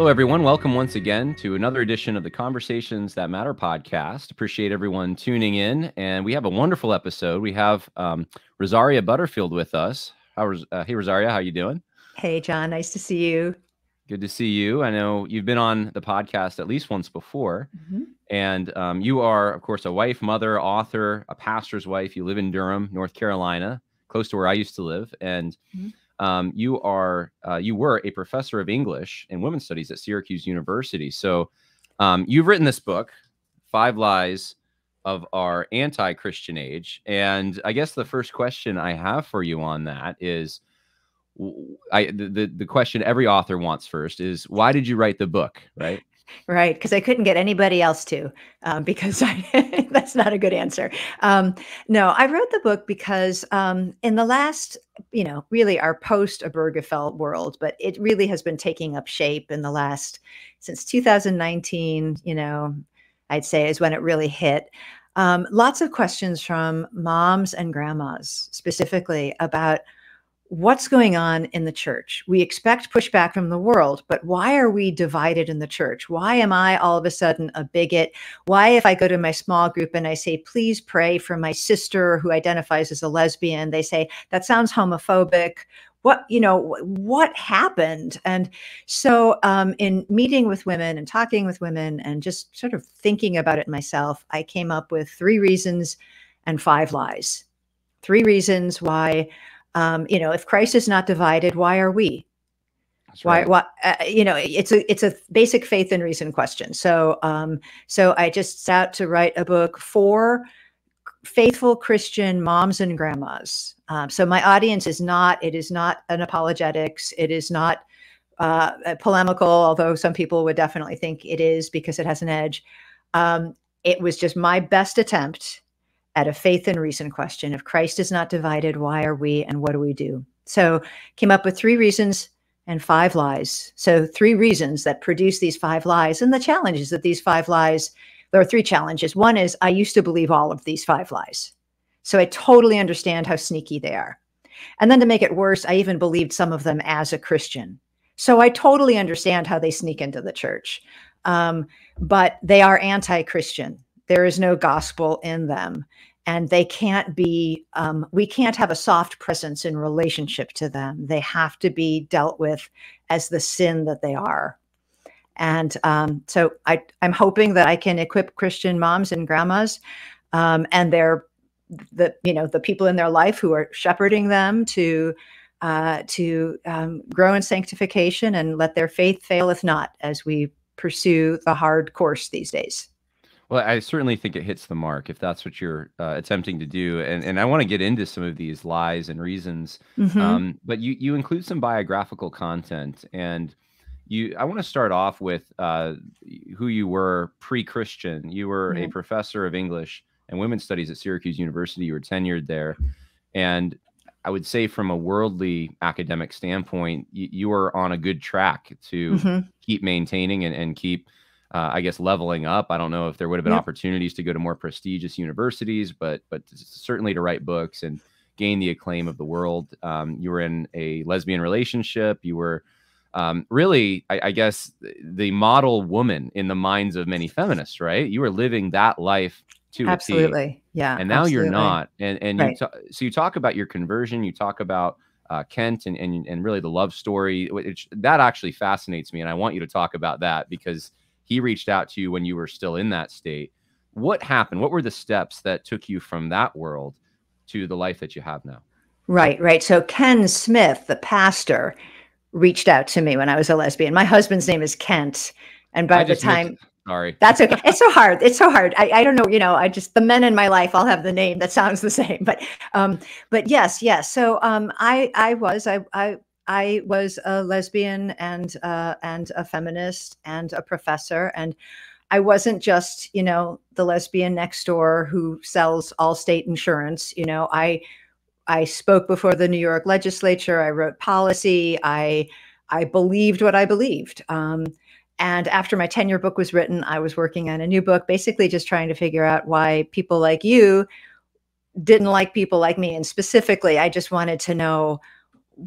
Hello, everyone. Welcome once again to another edition of the Conversations That Matter podcast. Appreciate everyone tuning in. And we have a wonderful episode. We have um, Rosaria Butterfield with us. How, uh, hey, Rosaria, how you doing? Hey, Jon. Nice to see you. Good to see you. I know you've been on the podcast at least once before. Mm-hmm. And um, you are, of course, a wife, mother, author, a pastor's wife. You live in Durham, North Carolina, close to where I used to live. And mm-hmm um, you are uh, you were a professor of English and women's studies at Syracuse University. So um, you've written this book, Five Lies of Our Anti-Christian Age, and I guess the first question I have for you on that is. I the, the question every author wants first is why did you write the book, right? Right, because I couldn't get anybody else to, um, because I, that's not a good answer. Um, no, I wrote the book because um, in the last, you know, really our post Obergefell world, but it really has been taking up shape in the last, since 2019, you know, I'd say is when it really hit. Um, lots of questions from moms and grandmas specifically about what's going on in the church? We expect pushback from the world, but why are we divided in the church? Why am I all of a sudden a bigot? Why, if I go to my small group and I say, please pray for my sister who identifies as a lesbian, they say, that sounds homophobic. What, you know, what happened? And so, um, in meeting with women and talking with women and just sort of thinking about it myself, I came up with three reasons and five lies. Three reasons why um, you know, if Christ is not divided, why are we? That's why, right. why, uh, you know, it's a, it's a basic faith and reason question. So, um, so I just set out to write a book for faithful Christian moms and grandmas. Um, so my audience is not, it is not an apologetics. It is not uh, polemical, although some people would definitely think it is because it has an edge. Um, it was just my best attempt at a faith and reason question. If Christ is not divided, why are we and what do we do? So came up with three reasons and five lies. So three reasons that produce these five lies and the challenges that these five lies, there are three challenges. One is I used to believe all of these five lies. So I totally understand how sneaky they are. And then to make it worse, I even believed some of them as a Christian. So I totally understand how they sneak into the church. Um, but they are anti Christian. There is no gospel in them. And they can't be, um, we can't have a soft presence in relationship to them. They have to be dealt with as the sin that they are. And um, so I, I'm hoping that I can equip Christian moms and grandmas um, and their the you know the people in their life who are shepherding them to uh, to um, grow in sanctification and let their faith faileth not as we pursue the hard course these days. Well, I certainly think it hits the mark if that's what you're uh, attempting to do, and and I want to get into some of these lies and reasons. Mm-hmm. Um, but you you include some biographical content, and you I want to start off with uh, who you were pre-Christian. You were mm-hmm. a professor of English and women's studies at Syracuse University. You were tenured there, and I would say from a worldly academic standpoint, you, you were on a good track to mm-hmm. keep maintaining and, and keep uh, I guess leveling up. I don't know if there would have been yep. opportunities to go to more prestigious universities, but but certainly to write books and gain the acclaim of the world. Um, you were in a lesbian relationship. You were um, really, I, I, guess, the model woman in the minds of many feminists. Right? You were living that life to absolutely, yeah. And now absolutely. you're not. And and right. you ta- so you talk about your conversion. You talk about uh, Kent and, and and really the love story. Which, that actually fascinates me, and I want you to talk about that because he reached out to you when you were still in that state. What happened? What were the steps that took you from that world to the life that you have now? Right, right. So Ken Smith, the pastor, reached out to me when I was a lesbian. My husband's name is Kent. And by the time Sorry. That's okay. It's so hard. It's so hard. I, I don't know, you know, I just the men in my life all have the name that sounds the same. But um, but yes, yes. So um I I was I I I was a lesbian and uh, and a feminist and a professor, and I wasn't just you know the lesbian next door who sells Allstate insurance. You know, I I spoke before the New York legislature. I wrote policy. I I believed what I believed. Um, and after my tenure book was written, I was working on a new book, basically just trying to figure out why people like you didn't like people like me. And specifically, I just wanted to know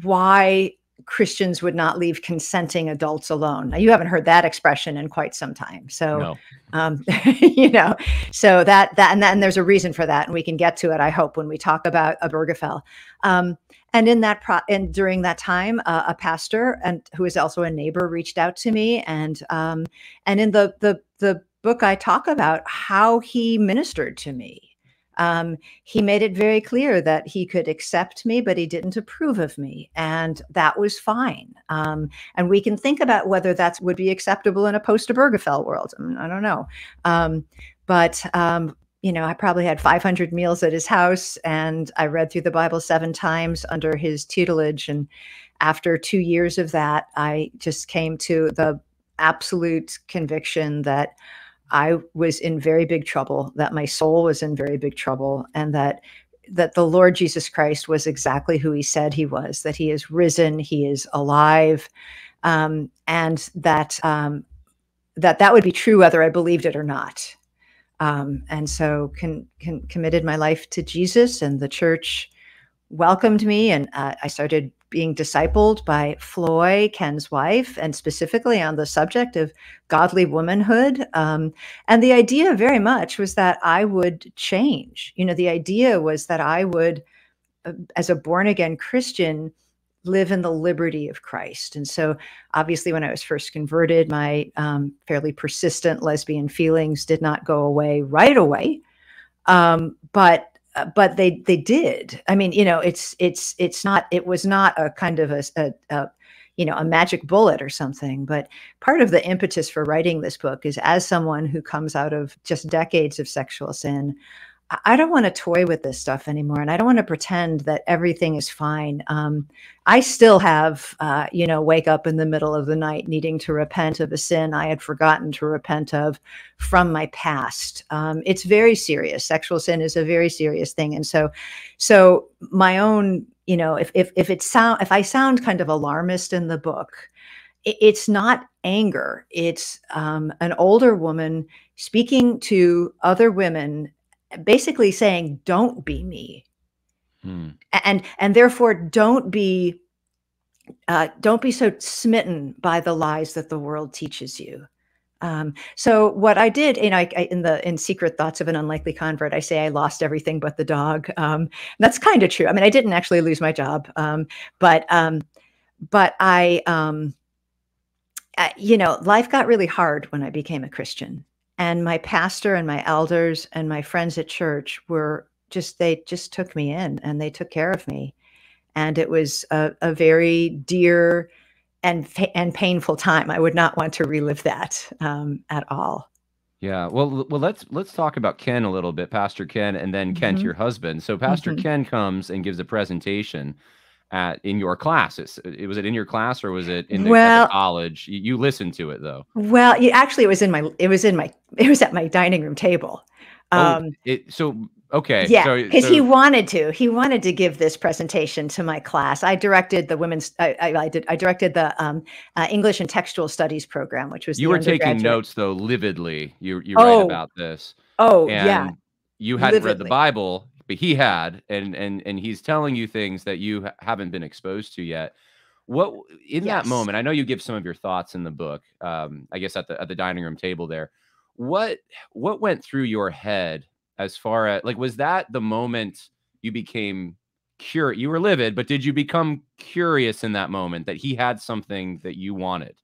why Christians would not leave consenting adults alone. Now, you haven't heard that expression in quite some time. So, no. um, you know, so that, that, and then there's a reason for that. And we can get to it, I hope, when we talk about Obergefell. Um, and in that pro and during that time uh, a pastor and who is also a neighbor reached out to me and um, and in the the the book i talk about how he ministered to me um, he made it very clear that he could accept me, but he didn't approve of me, and that was fine. Um, and we can think about whether that would be acceptable in a post-Obergefell world. I, mean, I don't know, um, but um, you know, I probably had 500 meals at his house, and I read through the Bible seven times under his tutelage. And after two years of that, I just came to the absolute conviction that I was in very big trouble, that my soul was in very big trouble, and that that the Lord Jesus Christ was exactly who he said he was, that he is risen, he is alive, um, and that um, that that would be true whether I believed it or not. Um, and so con, committed my life to Jesus, and the church welcomed me, and uh, I started being discipled by Floy, Ken's wife, and specifically on the subject of godly womanhood. Um, and the idea very much was that I would change. You know, the idea was that I would, uh, as a born again Christian, live in the liberty of Christ. And so, obviously, when I was first converted, my um, fairly persistent lesbian feelings did not go away right away. Um, but uh, but they they did. I mean, you know, it's it's it's not it was not a kind of a, a, a you know a magic bullet or something but part of the impetus for writing this book is as someone who comes out of just decades of sexual sin I don't want to toy with this stuff anymore, and I don't want to pretend that everything is fine. Um, I still have, uh, you know, wake up in the middle of the night needing to repent of a sin I had forgotten to repent of from my past. Um, it's very serious. Sexual sin is a very serious thing, and so, so my own, you know, if if if it sound if I sound kind of alarmist in the book, it, it's not anger. It's um, an older woman speaking to other women basically saying, don't be me. Hmm. And and therefore don't be uh, don't be so smitten by the lies that the world teaches you. Um, so what I did, you know, I, I, in the in Secret Thoughts of an Unlikely Convert, I say I lost everything but the dog. Um, that's kind of true. I mean, I didn't actually lose my job, um, but um, but I, um, uh, you know, life got really hard when I became a Christian, and my pastor and my elders and my friends at church were just they just took me in and they took care of me. And it was a, a very dear and and painful time. I would not want to relive that um, at all. Yeah. Well well let's let's talk about ken a little bit pastor ken and then kent mm-hmm. your husband. So pastor mm-hmm. ken comes and gives a presentation at in your classes? It, was it in your class or was it in the, well, college? You, you, listened to it though. Well, you, actually, it was in my it was in my it was at my dining room table. Oh, um, oh, it, so okay, yeah, because so, so, he wanted to. He wanted to give this presentation to my class. I directed the women's. I, I, I did. I directed the um, uh, English and Textual Studies program, which was you were taking notes though lividly. You you oh, write about this. Oh and yeah. You hadn't lividly. read the Bible but he had and and and he's telling you things that you haven't been exposed to yet. What in yes. that moment i know you give some of your thoughts in the book um i guess at the at the dining room table there. What what went through your head as far as like was that the moment you became curious you were livid but did you become curious in that moment that he had something that you wanted?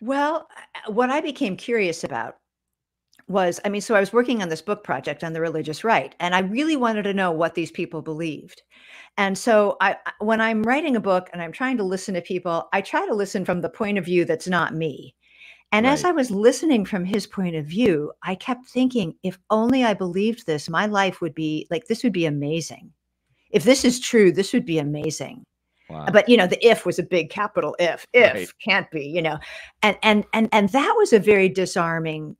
Well what i became curious about was I mean, so I was working on this book project on the religious right, and I really wanted to know what these people believed. And so I when I'm writing a book and I'm trying to listen to people, I try to listen from the point of view that's not me. And right. as I was listening from his point of view, I kept thinking, if only I believed this, my life would be like this would be amazing. If this is true, this would be amazing. Uh, wow. But you know, the if was a big capital if. If right. can't be, you know. And and and and that was a very disarming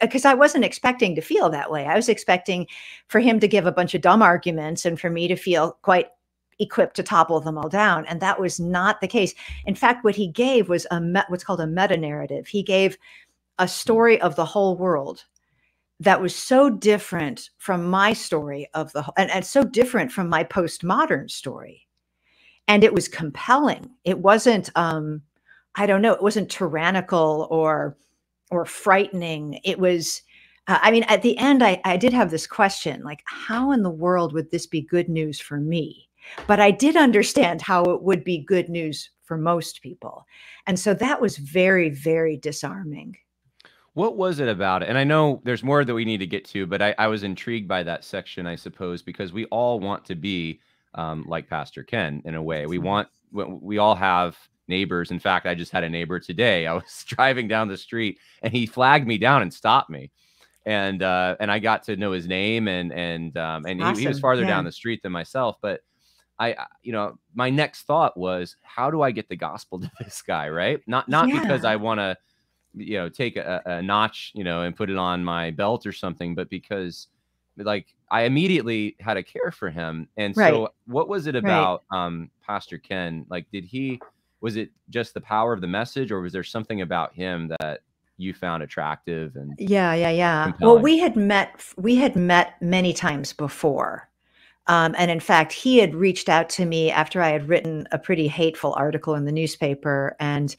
because I wasn't expecting to feel that way. I was expecting for him to give a bunch of dumb arguments and for me to feel quite equipped to topple them all down. And that was not the case. In fact, what he gave was a me- what's called a meta narrative. He gave a story of the whole world that was so different from my story of the and, and so different from my postmodern story and it was compelling. It wasn't, um, I don't know, it wasn't tyrannical or or frightening. It was, uh, I mean, at the end, I, I did have this question like, how in the world would this be good news for me? But I did understand how it would be good news for most people. And so that was very, very disarming. What was it about it? And I know there's more that we need to get to, but I, I was intrigued by that section, I suppose, because we all want to be um, like Pastor Ken in a way. We want, we all have neighbors. In fact, I just had a neighbor today. I was driving down the street and he flagged me down and stopped me. And uh, and I got to know his name and and um, and awesome. he, he, was farther yeah. down the street than myself. But I, you know, my next thought was, how do I get the gospel to this guy? Right? Not not yeah. because I want to, you know, take a, a notch, you know, and put it on my belt or something, but because like I immediately had a care for him. And right. so what was it about right. um Pastor Ken? Like did he was it just the power of the message or was there something about him that you found attractive and yeah yeah yeah compelling? well we had met we had met many times before um, and in fact he had reached out to me after i had written a pretty hateful article in the newspaper and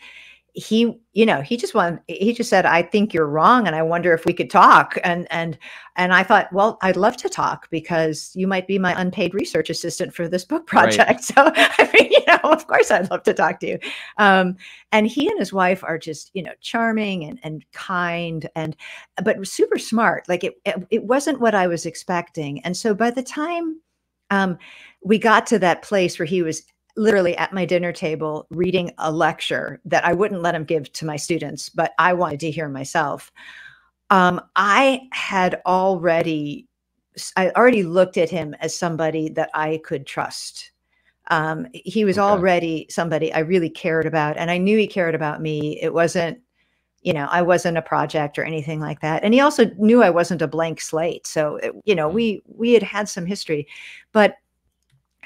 he you know he just wanted he just said i think you're wrong and i wonder if we could talk. And and and i thought well i'd love to talk because you might be my unpaid research assistant for this book project. Right. so i mean you know of course i'd love to talk to you. Um, and he and his wife are just you know charming and and kind and but super smart. Like it it, it wasn't what i was expecting. And so by the time um, we got to that place where he was literally at my dinner table reading a lecture that I wouldn't let him give to my students, but I wanted to hear myself. Um, I had already, I already looked at him as somebody that I could trust. Um, he was okay. already somebody I really cared about, and I knew he cared about me. It wasn't, you know, I wasn't a project or anything like that. And he also knew I wasn't a blank slate. So, it, you know, mm. we we had had some history, but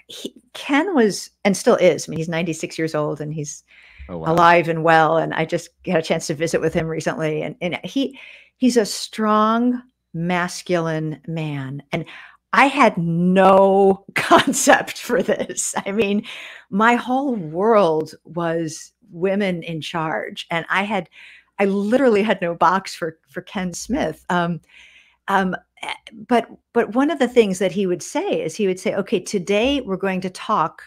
he, Ken was and still is. I mean, he's 96 years old and he's oh, wow. alive and well. And I just had a chance to visit with him recently, and and he he's a strong, masculine man, and I had no concept for this. I mean, my whole world was women in charge, and I had I literally had no box for for Ken Smith. Um, um, Eh, but but one of the things that he would say is he would say, "Okay, today we're going to talk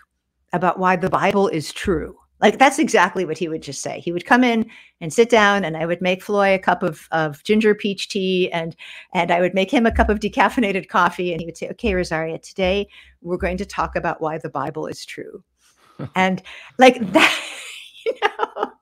about why the Bible is true." Like that's exactly what he would just say. He would come in and sit down, and I would make Floy a cup of, of ginger peach tea, and and I would make him a cup of decaffeinated coffee, and he would say, "Okay, Rosaria, today we're going to talk about why the Bible is true," and like that, you know,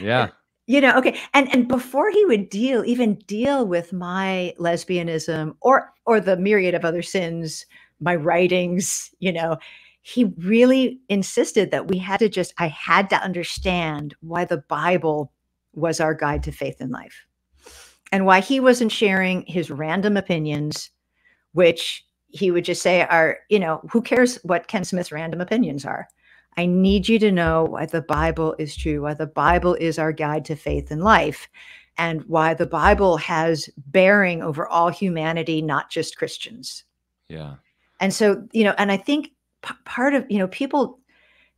yeah, you know okay and and before he would deal even deal with my lesbianism or or the myriad of other sins my writings you know he really insisted that we had to just i had to understand why the bible was our guide to faith in life and why he wasn't sharing his random opinions which he would just say are you know who cares what ken smith's random opinions are I need you to know why the Bible is true, why the Bible is our guide to faith and life, and why the Bible has bearing over all humanity, not just Christians. Yeah. And so, you know, and I think part of, you know, people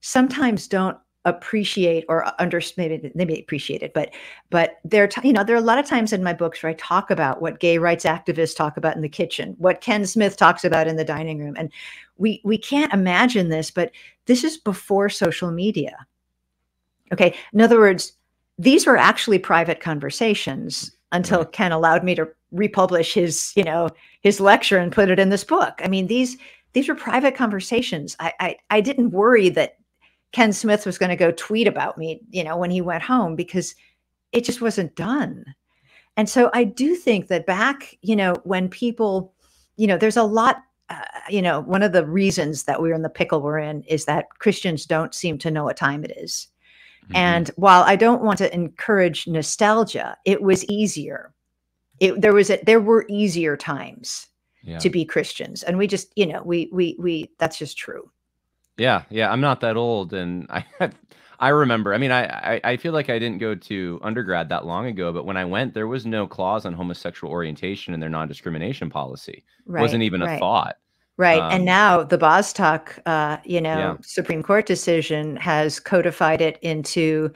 sometimes don't appreciate or understand maybe maybe appreciate it but but there you know there are a lot of times in my books where i talk about what gay rights activists talk about in the kitchen what ken smith talks about in the dining room and we we can't imagine this but this is before social media. Okay. In other words, these were actually private conversations until right. Ken allowed me to republish his, you know, his lecture and put it in this book. I mean, these these were private conversations. I I, I didn't worry that Ken Smith was going to go tweet about me, you know, when he went home because it just wasn't done. And so I do think that back, you know, when people, you know, there's a lot uh, you know, one of the reasons that we're in the pickle we're in is that Christians don't seem to know what time it is. Mm-hmm. And while I don't want to encourage nostalgia, it was easier. It, there was a, there were easier times yeah. to be Christians, and we just you know we we we that's just true. Yeah, yeah. I'm not that old, and I I remember. I mean, I, I, I feel like I didn't go to undergrad that long ago, but when I went, there was no clause on homosexual orientation in their non-discrimination policy. Right, it wasn't even a right. thought. Right. Um, and now the Bostock, uh, you know, yeah. Supreme Court decision has codified it into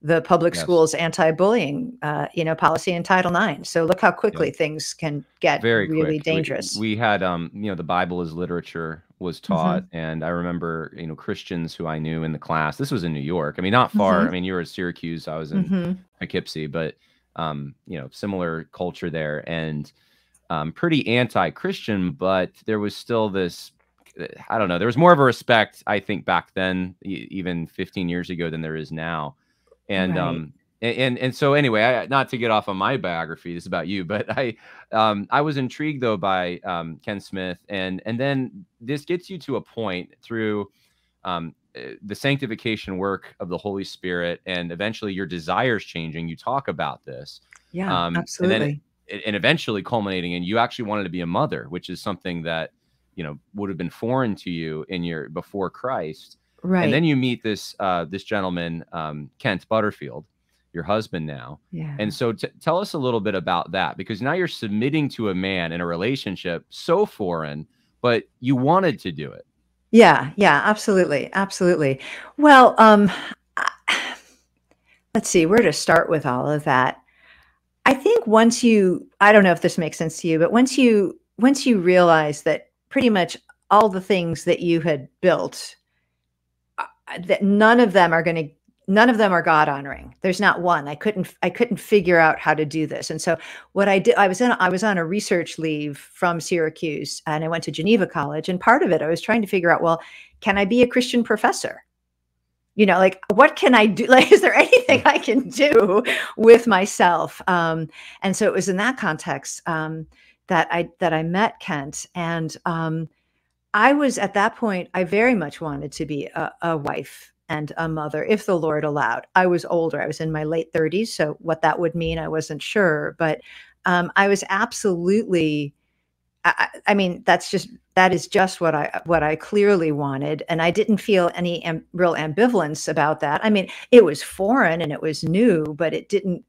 the public yes. schools anti-bullying, uh, you know, policy in Title IX. So look how quickly yeah. things can get Very really quick. dangerous. We, we, had, um, you know, the Bible as literature was taught, mm-hmm. and I remember, you know, Christians who I knew in the class. This was in New York. I mean, not far. Mm-hmm. I mean, you were at Syracuse. I was in mm-hmm. Poughkeepsie, but um, you know, similar culture there, and um, pretty anti-Christian, but there was still this. I don't know. There was more of a respect, I think, back then, even 15 years ago, than there is now and right. um and and so anyway I, not to get off on my biography this is about you but i um i was intrigued though by um ken smith and and then this gets you to a point through um eh, the sanctification work of the holy spirit and eventually your desires changing you talk about this yeah um absolutely and, and eventually culminating in you actually wanted to be a mother which is something that you know would have been foreign to you in your before christ Right. And then you meet this uh, this gentleman, um, Kent Butterfield, your husband now. Yeah. And so t- tell us a little bit about that because now you're submitting to a man in a relationship so foreign, but you wanted to do it. Yeah, yeah, absolutely. Absolutely. Well, um let's see where to start with all of that. I think once you I don't know if this makes sense to you, but once you once you realize that pretty much all the things that you had built uh, that none of them are going to none of them are god honoring there's not one. I couldn't i couldn't figure out how to do this. And so what i did i was in i was on a research leave from syracuse and i went to geneva college and part of it i was trying to figure out well can i be a christian professor you know like what can i do like is there anything i can do with myself um and so it was in that context um that i that i met kent and um I was at that point, I very much wanted to be a, a, wife and a mother, if the Lord allowed. I was older, I was in my late 30s. So, what that would mean, I wasn't sure. But um, I was absolutely. I, I, mean, that's just that is just what I what I clearly wanted, and I didn't feel any am, real ambivalence about that. I mean, it was foreign and it was new, but it didn't.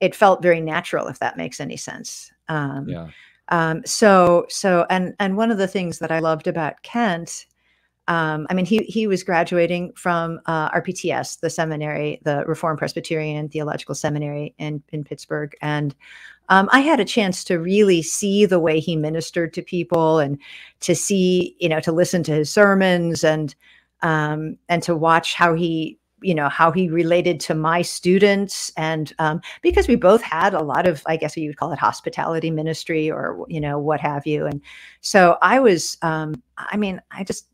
It felt very natural, if that makes any sense. Um, yeah. Um, so so and and one of the things that I loved about Kent, um, I mean he he was graduating from uh, RPTS, the seminary, the Reformed Presbyterian Theological Seminary in in Pittsburgh, and um, I had a chance to really see the way he ministered to people and to see you know to listen to his sermons and um, and to watch how he you know how he related to my students and um, because we both had a lot of i guess you would call it hospitality ministry or you know what have you. And so i was um, i mean i just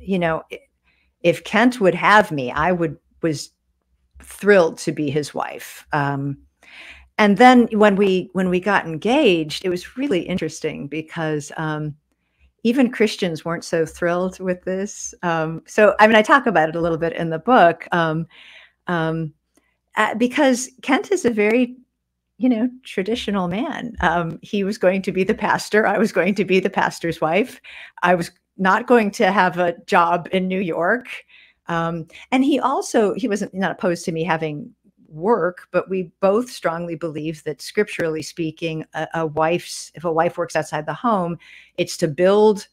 you know if kent would have me i would was thrilled to be his wife. Um, and then when we when we got engaged it was really interesting because um, even Christians weren't so thrilled with this. Um, so, I mean, I talk about it a little bit in the book um, um, uh, because Kent is a very, you know, traditional man. Um, he was going to be the pastor. I was going to be the pastor's wife. I was not going to have a job in New York. Um, and he also he wasn't not opposed to me having work, but we both strongly believe that scripturally speaking, a, a, wife's if a wife works outside the home, it's to build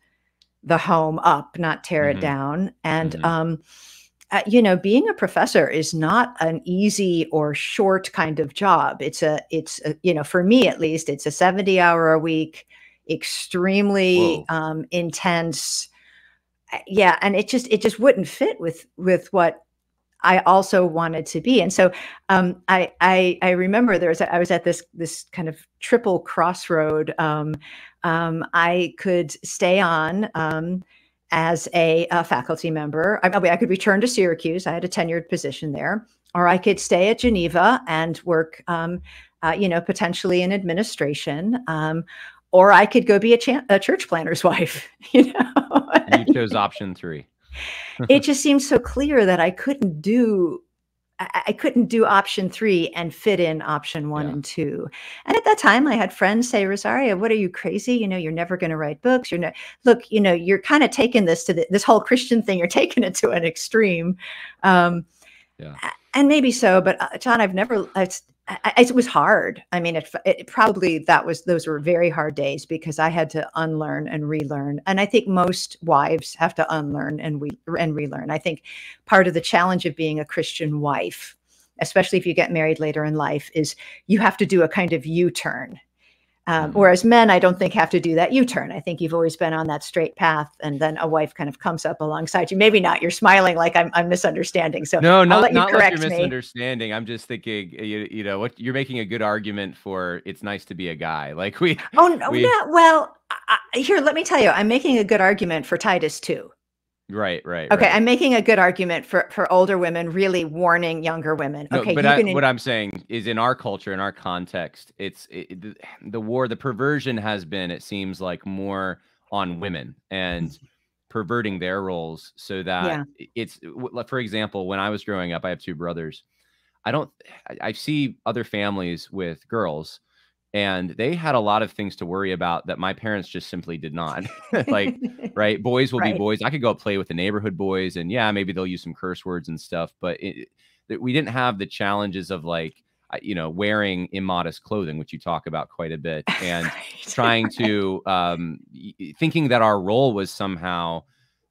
the home up, not tear mm-hmm. it down. And mm-hmm. um, uh, you know, being a professor is not an easy or short kind of job. It's a, it's a, you know, for me at least, it's a seventy hour a week, extremely um, intense. Uh, yeah, and it just it just wouldn't fit with with what I also wanted to be. And so um, I, I, I remember there was I was at this this kind of triple crossroad. Um, um, I could stay on um, as a, a, faculty member. I, I could return to Syracuse. I had a tenured position there, or I could stay at Geneva and work, um, uh, you know, potentially in administration. Um, or I could go be a, a church planter's wife. You know, you chose option three it just seemed so clear that I couldn't do I, couldn't do option three and fit in option one yeah. and two. And at that time, I had friends say, Rosaria, what are you crazy? You know, you're never going to write books. You're not, look, you know, you're kind of taking this to the, this whole Christian thing, you're taking it to an extreme. Um, yeah. And maybe so, but uh, Jon, I've never, I, it was hard. I mean, it, it, probably that was those were very hard days because I had to unlearn and relearn. And I think most wives have to unlearn and we and relearn. I think part of the challenge of being a Christian wife, especially if you get married later in life, is you have to do a kind of U-turn um, mm-hmm. whereas men, I don't think have to do that U turn. I think you've always been on that straight path, and then a wife kind of comes up alongside you. Maybe not. You're smiling like I'm, I'm misunderstanding. So no, not, not like you're misunderstanding. I'm just thinking, you, you know, what you're making a good argument for. It's nice to be a guy. Like we. Oh no, we, yeah. Well, I, here, let me tell you, I'm making a good argument for Titus 2. Right, right. Okay, right. I'm making a good argument for for older women, really warning younger women. No, okay, but I, what I'm saying is, in our culture, in our context, it's it, the, the war, the perversion has been, it seems like, more on women and mm-hmm. perverting their roles, so that yeah. it's, for example, when I was growing up, I have two brothers. I don't, I see other families with girls and they had a lot of things to worry about that my parents just simply did not like right boys will right. be boys i could go play with the neighborhood boys and yeah maybe they'll use some curse words and stuff but it, it, we didn't have the challenges of like you know wearing immodest clothing which you talk about quite a bit and right. trying to um thinking that our role was somehow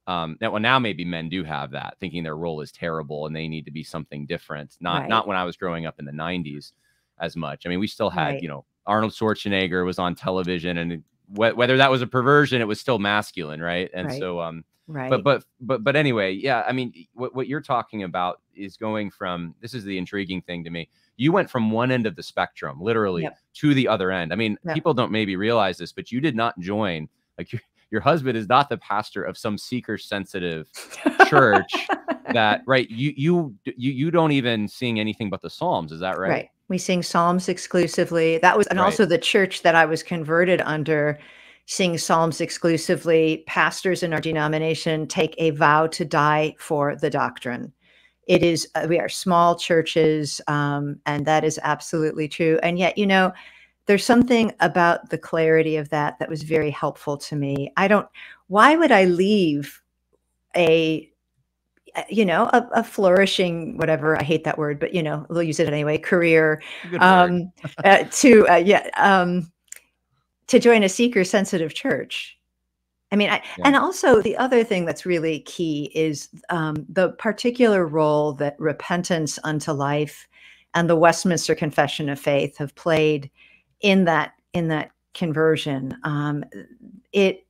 um now, well now maybe men do have that thinking their role is terrible and they need to be something different not right. not when i was growing up in the 90s as much i mean we still had you know Arnold Schwarzenegger was on television, and wh- whether that was a perversion, it was still masculine, right? And right. so, um, right. But but but but anyway, yeah. I mean, what what you're talking about is going from this is the intriguing thing to me. You went from one end of the spectrum, literally, yep. to the other end. I mean, yep. people don't maybe realize this, but you did not join like your your husband is not the pastor of some seeker sensitive church that right you you you you don't even sing anything but the psalms is that right right we sing psalms exclusively. That was, and right. also the church that I was converted under sing psalms exclusively. Pastors in our denomination take a vow to die for the doctrine. It is, uh, we are small churches, um, and that is absolutely true. And yet, you know, there's something about the clarity of that that was very helpful to me. I don't, why would I leave a you know, a, a, flourishing, whatever, I hate that word, but you know, we'll use it anyway, career, um, uh, to, uh, yeah, um, to join a seeker sensitive church. I mean, I, yeah. and also the other thing that's really key is um, the particular role that repentance unto life and the Westminster Confession of Faith have played in that in that conversion. Um, it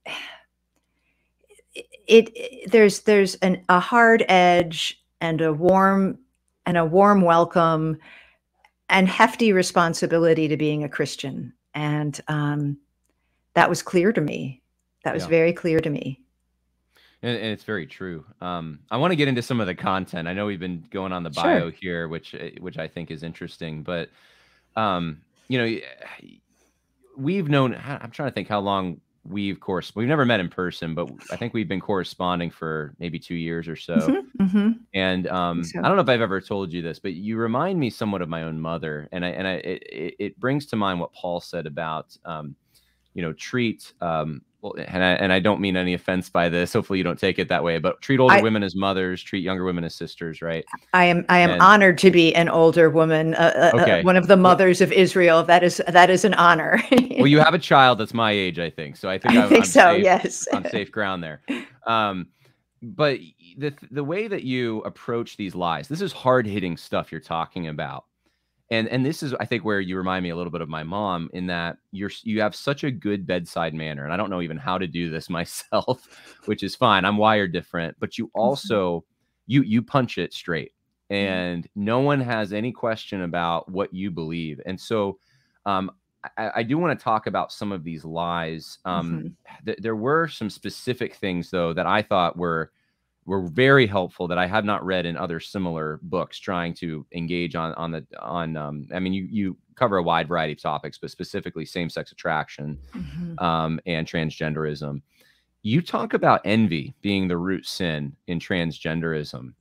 it, it there's there's an, a hard edge and a warm and a warm welcome and hefty responsibility to being a Christian, and um, that was clear to me. That was yeah. very clear to me. And, and, it's very true. Um, I want to get into some of the content. I know we've been going on the bio here, which eh, which I think is interesting. But um, you know, we've known. I'm trying to think how long we've course we've never met in person, but I think we've been corresponding for maybe two years or so. Mm-hmm, mm-hmm. And um, so. I don't know if I've ever told you this, but you remind me somewhat of my own mother, and I and I it, it brings to mind what Paul said about um, you know treat um, and I, and I don't mean any offense by this. Hopefully, you don't take it that way. But treat older I, women as mothers, treat younger women as sisters, right? I am I am and, honored to be an older woman, uh, uh, uh okay. uh, one of the mothers of Israel. That is that is an honor. well, you have a child that's my age, I think. So I think I I'm, think I'm so. Safe, yes, on safe ground there. Um, but the the way that you approach these lies, this is hard hitting stuff you're talking about and and this is i think where you remind me a little bit of my mom in that you're you have such a good bedside manner and i don't know even how to do this myself which is fine i'm wired different but you mm-hmm. also you you punch it straight and no one has any question about what you believe and so um, I, I, do want to talk about some of these lies um, mm-hmm. th- there were some specific things though that i thought were were very helpful that I have not read in other similar books trying to engage on on the on um, I mean you you cover a wide variety of topics but specifically same-sex attraction mm-hmm. um, and transgenderism. You talk about envy being the root sin in transgenderism.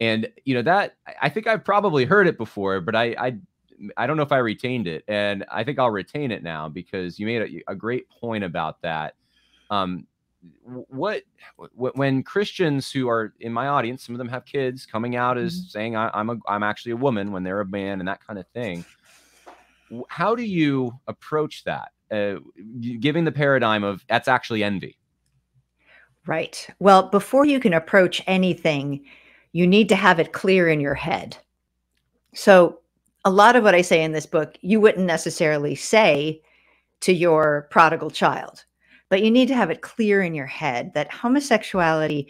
And you know that I think I've probably heard it before but I I I don't know if I retained it and I think I'll retain it now because you made a, a great point about that. Um, what when Christians who are in my audience, some of them have kids coming out as mm-hmm. saying I, am a I'm actually a woman when they're a man and that kind of thing. how do you approach that? Uh, giving the paradigm of that's actually envy. Right. Well, before you can approach anything, you need to have it clear in your head. So, a lot of what I say in this book, you wouldn't necessarily say to your prodigal child, but you need to have it clear in your head that homosexuality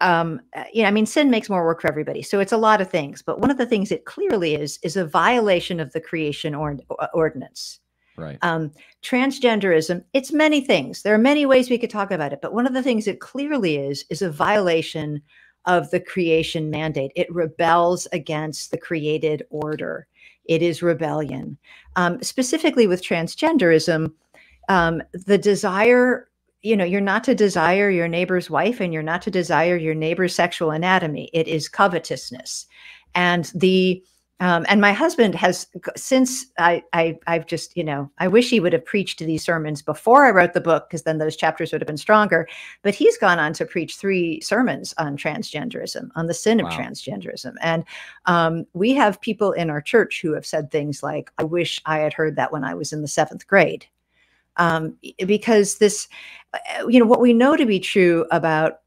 um uh, you know i mean sin makes more work for everybody so it's a lot of things but one of the things it clearly is is a violation of the creation or, uh, ordinance. Right. Um transgenderism it's many things. There are many ways we could talk about it but one of the things it clearly is is a violation of the creation mandate. It rebels against the created order. It is rebellion. Um, specifically with transgenderism um, the desire you know you're not to desire your neighbor's wife and you're not to desire your neighbor's sexual anatomy. It is covetousness. And the um, and my husband has since I, I i've just you know i wish he would have preached these sermons before i wrote the book because then those chapters would have been stronger but he's gone on to preach three sermons on transgenderism on the sin wow. of transgenderism. And um, we have people in our church who have said things like i wish i had heard that when i was in the seventh grade um, because this, uh, you know, what we know to be true about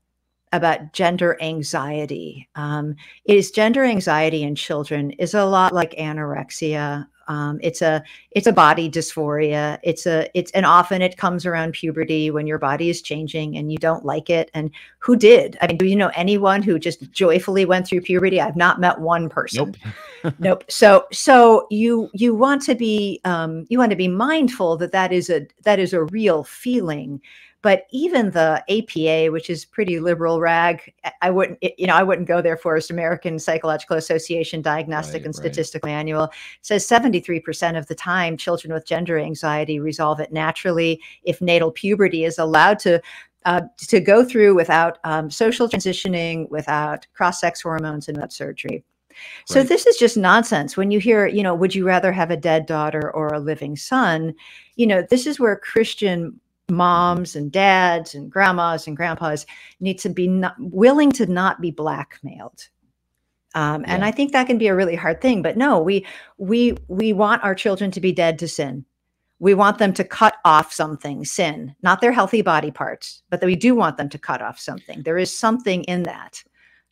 about gender anxiety um, is gender anxiety in children is a lot like anorexia um, it's a it's a body dysphoria. It's a it's and often it comes around puberty when your body is changing and you don't like it. And who did? I mean, do you know anyone who just joyfully went through puberty? I've not met one person. Nope. nope. So so you you want to be um, you want to be mindful that that is a that is a real feeling but even the APA, which is pretty liberal rag, I wouldn't, you know, I wouldn't go there for First American Psychological Association Diagnostic right, and Statistical right. Manual says 73% of the time children with gender anxiety resolve it naturally if natal puberty is allowed to uh, to go through without um, social transitioning, without cross-sex hormones, and without surgery. So right. this is just nonsense. When you hear, you know, would you rather have a dead daughter or a living son? You know, this is where Christian moms and dads and grandmas and grandpas need to be not, willing to not be blackmailed. Um, yeah. and i think that can be a really hard thing but no we we we want our children to be dead to sin. We want them to cut off something sin not their healthy body parts but that we do want them to cut off something. There is something in that.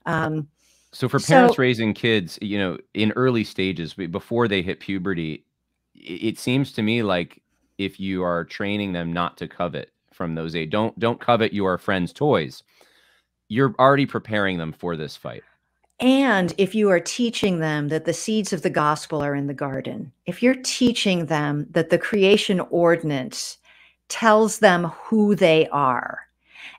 Um, so for parents so, raising kids you know in early stages before they hit puberty it seems to me like if you are training them not to covet from those age. Don't don't covet your friend's toys. You're already preparing them for this fight. And if you are teaching them that the seeds of the gospel are in the garden, if you're teaching them that the creation ordinance tells them who they are,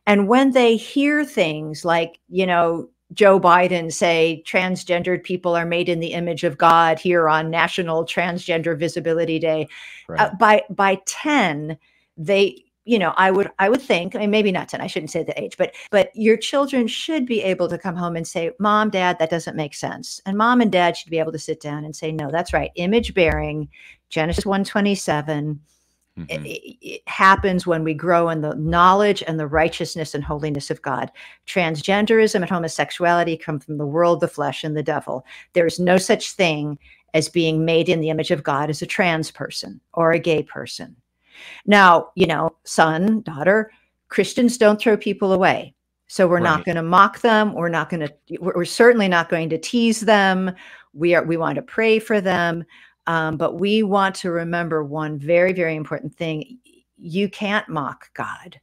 and when they hear things like, you know, Joe Biden say transgendered people are made in the image of God here on National Transgender Visibility Day. Right. Uh, by by 10, they you know, I would I would think, I mean, maybe not 10, I shouldn't say the age, but but your children should be able to come home and say, Mom, Dad, that doesn't make sense. And mom and dad should be able to sit down and say, No, that's right. Image bearing, Genesis 127 Mm-hmm. It, it, happens when we grow in the knowledge and the righteousness and holiness of God. Transgenderism and homosexuality come from the world, the flesh, and the devil. There is no such thing as being made in the image of God as a trans person or a gay person. Now, you know, son, daughter, Christians don't throw people away. So we're right. not going to mock them. We're not going to, we're certainly not going to tease them. We are, we want to pray for them. Um, but we want to remember one very, very important thing. You can't mock God.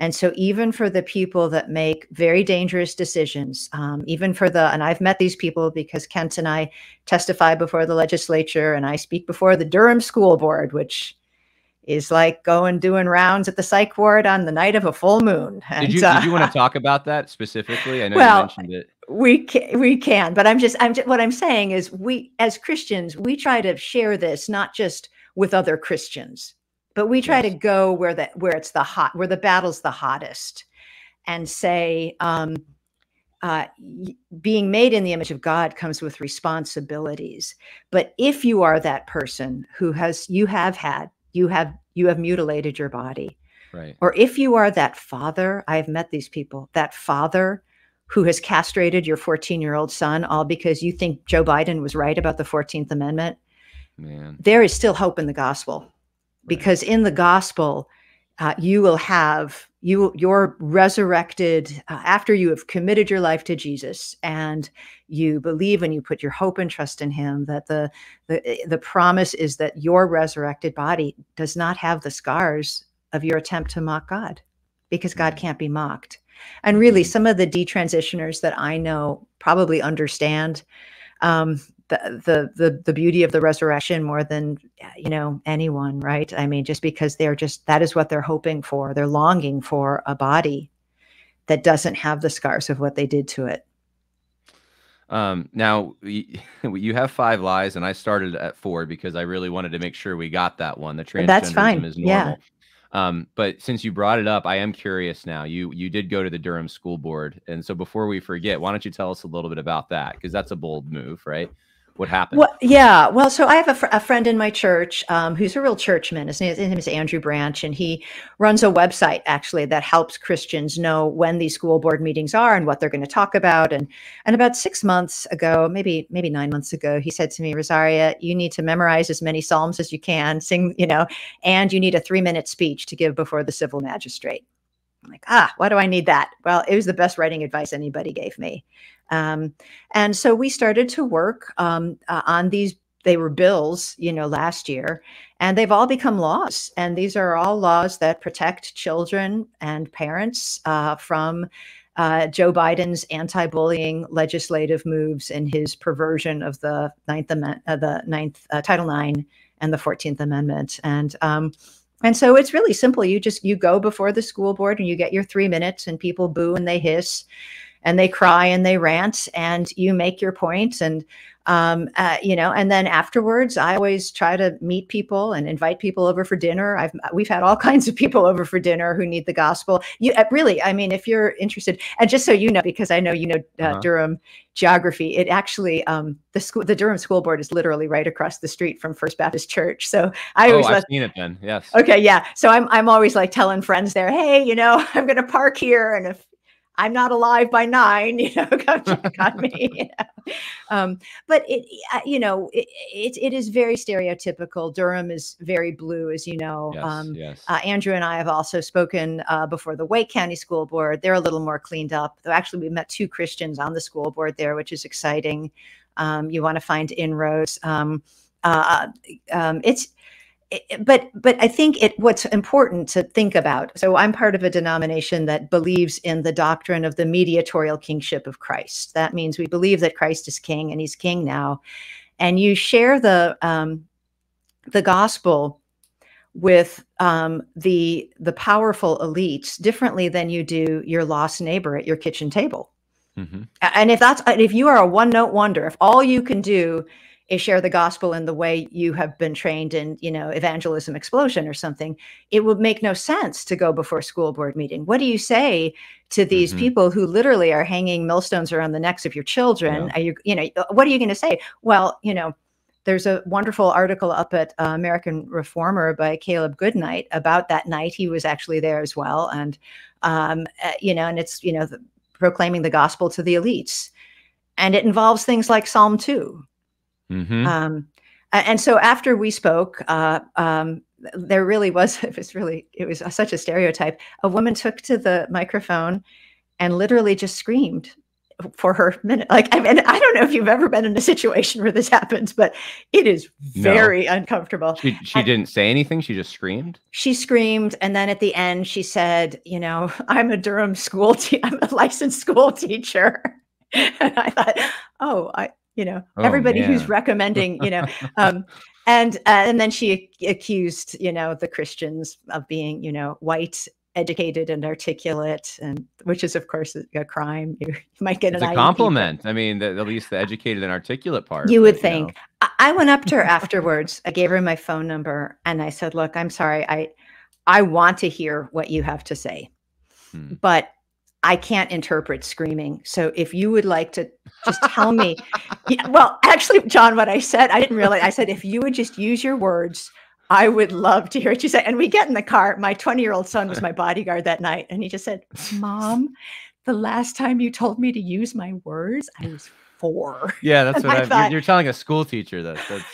And so, even for the people that make very dangerous decisions, um, even for the, and I've met these people because Kent and I testify before the legislature and I speak before the Durham School Board, which is like going doing rounds at the psych ward on the night of a full moon. And, did you uh, did you want to talk about that specifically? I know well, you mentioned it. We can, we can, but I'm just I'm just, what I'm saying is we as Christians we try to share this not just with other Christians, but we try yes. to go where that where it's the hot where the battle's the hottest, and say. Um, uh, being made in the image of God comes with responsibilities. But if you are that person who has, you have had you have you have mutilated your body. Right. Or if you are that father i've met these people that father who has castrated your 14 year old son all because you think joe biden was right about the 14th amendment Man. there is still hope in the gospel. Because in the gospel uh, you will have you you're resurrected uh, after you have committed your life to jesus and you believe and you put your hope and trust in him that the the, the promise is that your resurrected body does not have the scars of your attempt to mock god because god Mhm. can't be mocked and really Mhm. some of the detransitioners that i know probably understand um, the, the the the beauty of the resurrection more than you know anyone right i mean just because they're just that is what they're hoping for they're longing for a body that doesn't have the scars of what they did to it Um, now you have five lies, and I started at four because I really wanted to make sure we got that one. The That's transgenderism fine, is yeah. normal. Um, but since you brought it up, I am curious now. You you did go to the Durham School Board, and so before we forget, why don't you tell us a little bit about that? Because that's a bold move, right? What happened? Well, yeah. Well, so I have a, fr- a friend in my church um, who's a real churchman. His name, his name is Andrew Branch, and he runs a website actually that helps Christians know when these school board meetings are and what they're going to talk about. And and about six months ago, maybe maybe nine months ago, he said to me, Rosaria, you need to memorize as many psalms as you can, sing, you know, and you need a three minute speech to give before the civil magistrate. I'm like, ah, why do I need that? Well, it was the best writing advice anybody gave me. Um, and so we started to work um, uh, on these. They were bills, you know, last year, and they've all become laws. And these are all laws that protect children and parents uh, from uh, Joe Biden's anti-bullying legislative moves and his perversion of the Ninth Amendment, uh, the Ninth uh, Title IX, and the Fourteenth Amendment. And um, and so it's really simple. You just you go before the school board and you get your three minutes, and people boo and they hiss and they cry and they rant and you make your point and um, uh, you know and then afterwards i always try to meet people and invite people over for dinner i've we've had all kinds of people over for dinner who need the gospel you uh, really i mean if you're interested and just so you know because i know you know uh, Uh-huh. durham geography it actually um, the school the durham school board is literally right across the street from first baptist church so i oh, always I've let seen it then. Yes. Okay, yeah. So I'm I'm always like telling friends there, hey, you know, I'm gonna park here, and if I'm not alive by nine, you know, come check on me. you know. Um, but it, uh, you know, it, it it is very stereotypical. Durham is very blue, as you know. Yes. Um, yes. uh, Andrew and I have also spoken uh, before the Wake County School Board. They're a little more cleaned up. Though actually, we met two Christians on the school board there, which is exciting. Um, you want to find inroads. Um, uh, um, it's it- but but I think it what's important to think about. So I'm part of a denomination that believes in the doctrine of the mediatorial kingship of Christ. That means we believe that Christ is king and he's king now. And you share the um, the gospel with um, the the powerful elites differently than you do your lost neighbor at your kitchen table. hmm And if that's if you are a one note wonder, if all you can do is share the gospel in the way you have been trained in, you know, evangelism explosion or something, it would make no sense to go before school board meeting. What do you say to these Mhm. people who literally are hanging millstones around the necks of your children? Are you, you know, what are you going to say? Well, you know, there's a wonderful article up at uh, American Reformer by Caleb Goodnight about that night. He was actually there as well, and um, uh, you know, and it's you know, the, proclaiming the gospel to the elites, and it involves things like Psalm two. Hmm Um, and so after we spoke, uh, um, there really was it was really it was such a stereotype. A woman took to the microphone and literally just screamed for her minute. Like I mean, I don't know if you've ever been in a situation where this happens, but it is No. very uncomfortable. She she I- didn't say anything. She just screamed. She screamed, and then at the end, she said, "You know, I'm a Durham school. Te- I'm a licensed school teacher." and I thought, "Oh, I." You know, Oh, everybody who's recommending, you know, um, and uh, and then she accused, you know, the Christians of being, you know, white, educated, and articulate, and which is, of course, a, crime. You, you might get It's an a compliment. I mean, the, at least the educated and articulate part. You would but, know. think. I, I went up to her afterwards. I gave her my phone number and I said, "Look, I'm sorry. I I want to hear what you have to say, Hmm. but I can't interpret screaming. So if you would like to just tell me, Yeah, well, actually, John, what I said, I didn't realize. I said if you would just use your words." I would love to hear what you say. And we get in the car. My 20 year old son was my bodyguard that night. And he just said, Mom, the last time you told me to use my words, I was four. Yeah, that's And what I I thought- you're, you're telling a school teacher that. That's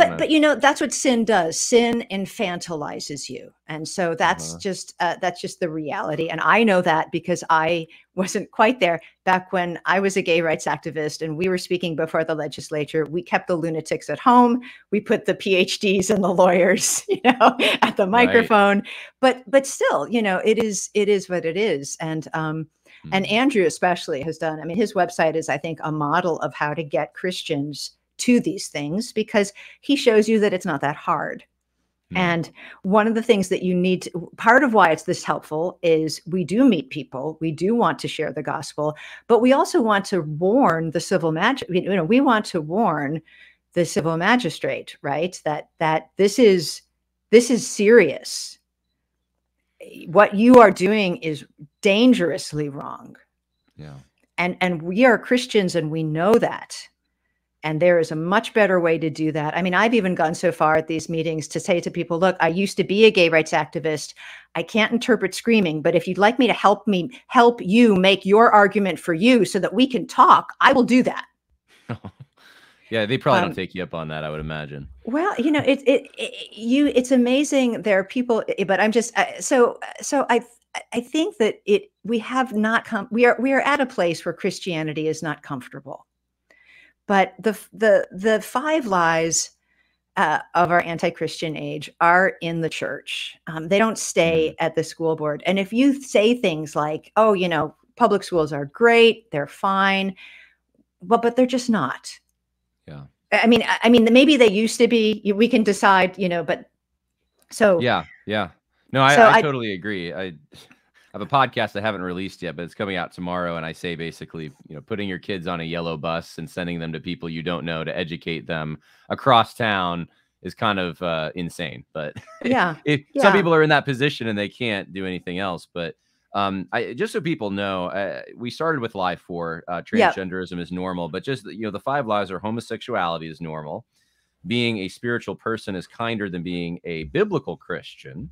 but but you know that's what sin does. Sin infantilizes you. And so that's uh-huh. just uh, that's just the reality. And i know that because i wasn't quite there back when i was a gay rights activist and we were speaking before the legislature. We kept the lunatics at home. We put the phds and the lawyers you know at the microphone. Right. but but still you know it is it is what it is. And um mm-hmm. and andrew especially has done i mean his website is i think a model of how to get christians to these things because he shows you that it's not that hard. Mm. And one of the things that you need to, part of why it's this helpful is we do meet people, we do want to share the gospel, but we also want to warn the civil magistrate, you know, we want to warn the civil magistrate, right? That that this is this is serious. What you are doing is dangerously wrong. Yeah. And and we are Christians and we know that. And there is a much better way to do that. I mean, I've even gone so far at these meetings to say to people, look, I used to be a gay rights activist. I can't interpret screaming, but if you'd like me to help me help you make your argument for you so that we can talk, I will do that. yeah, they probably um, don't take you up on that, I would imagine. Well, you know, it, it, it you it's amazing there are people eh, but I'm just uh, so so I I think that it we have not come we are we are at a place where Christianity is not comfortable but the the the five lies uh, of our anti-Christian age are in the church. Um, they don't stay mm-hmm. at the school board. And if you say things like, "Oh, you know, public schools are great, they're fine," but but they're just not. Yeah. I mean, I mean, maybe they used to be. We can decide, you know, but so yeah, yeah. No, I, so I, I totally agree. I I have a podcast I haven't released yet, but it's coming out tomorrow. And I say basically, you know, putting your kids on a yellow bus and sending them to people you don't know to educate them across town is kind of uh, insane. But yeah, if yeah. some people are in that position and they can't do anything else, but um, I just so people know, uh, we started with live four. Uh, transgenderism yep. is normal, but just you know, the five lives are homosexuality is normal. Being a spiritual person is kinder than being a biblical Christian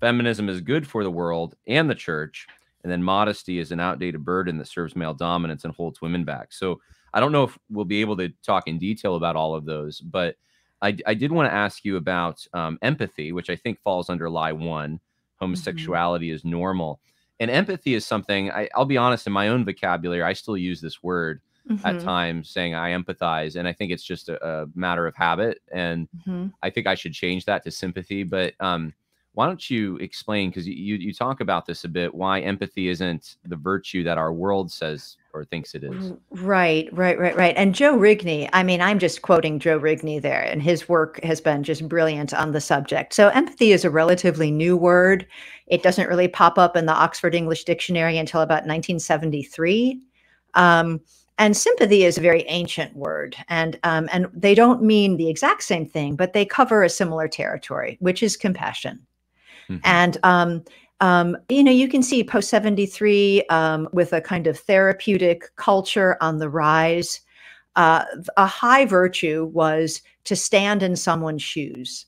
Feminism is good for the world and the church. And then modesty is an outdated burden that serves male dominance and holds women back. So I don't know if we'll be able to talk in detail about all of those, but I, I did want to ask you about um, empathy, which I think falls under lie one. Mm-hmm. Homosexuality mm-hmm. is normal. And empathy is something I, will be honest, in my own vocabulary, I still use this word mm-hmm. at times saying I empathize. And I think it's just a, a matter of habit. And mm-hmm. I think I should change that to sympathy. But um, why don't you explain because you you talk about this a bit why empathy isn't the virtue that our world says or thinks it is. Right right right right. And joe rigney i mean i'm just quoting joe rigney there and his work has been just brilliant on the subject. So empathy is a relatively new word. It doesn't really pop up in the oxford english dictionary until about 1973 um, and sympathy is a very ancient word and um, and they don't mean the exact same thing but they cover a similar territory which is compassion Mm-hmm. And um, um, you know, you can see post 73 um, with a kind of therapeutic culture on the rise. Uh, a high virtue was to stand in someone's shoes.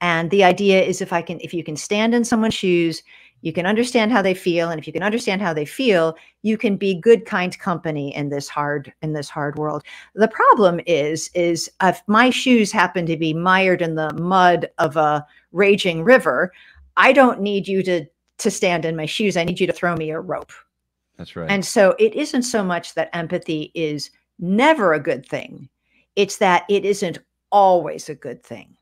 And the idea is if I can, if you can stand in someone's shoes, you can understand how they feel. And if you can understand how they feel, you can be good, kind company in this hard, in this hard world. The problem is, is if my shoes happen to be mired in the mud of a raging river, I don't need you to to stand in my shoes. I need you to throw me a rope. That's right. And so it isn't so much that empathy is never a good thing. It's that it isn't always a good thing.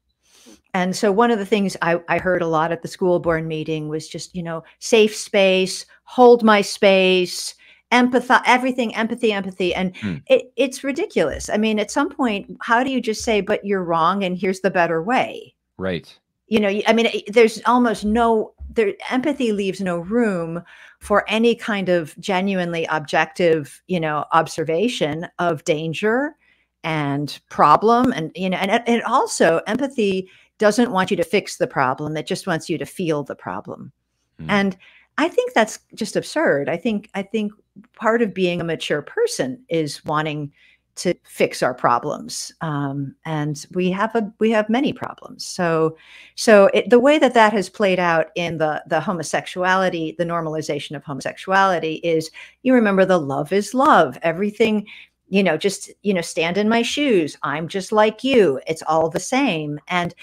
And so one of the things I, I heard a lot at the school board meeting was just, you know, safe space, hold my space, empathy, everything, empathy, empathy. And hmm. it, it's ridiculous. I mean, at some point, how do you just say, but you're wrong and here's the better way? Right you know i mean there's almost no there empathy leaves no room for any kind of genuinely objective you know observation of danger and problem and you know and, and also empathy doesn't want you to fix the problem. It just wants you to feel the problem. Mm. and i think that's just absurd. I think i think part of being a mature person is wanting to fix our problems um, and we have a we have many problems so so it, the way that that has played out in the the homosexuality the normalization of homosexuality is you remember the love is love everything you know, just, you know, stand in my shoes. I'm just like you. It's all the same. And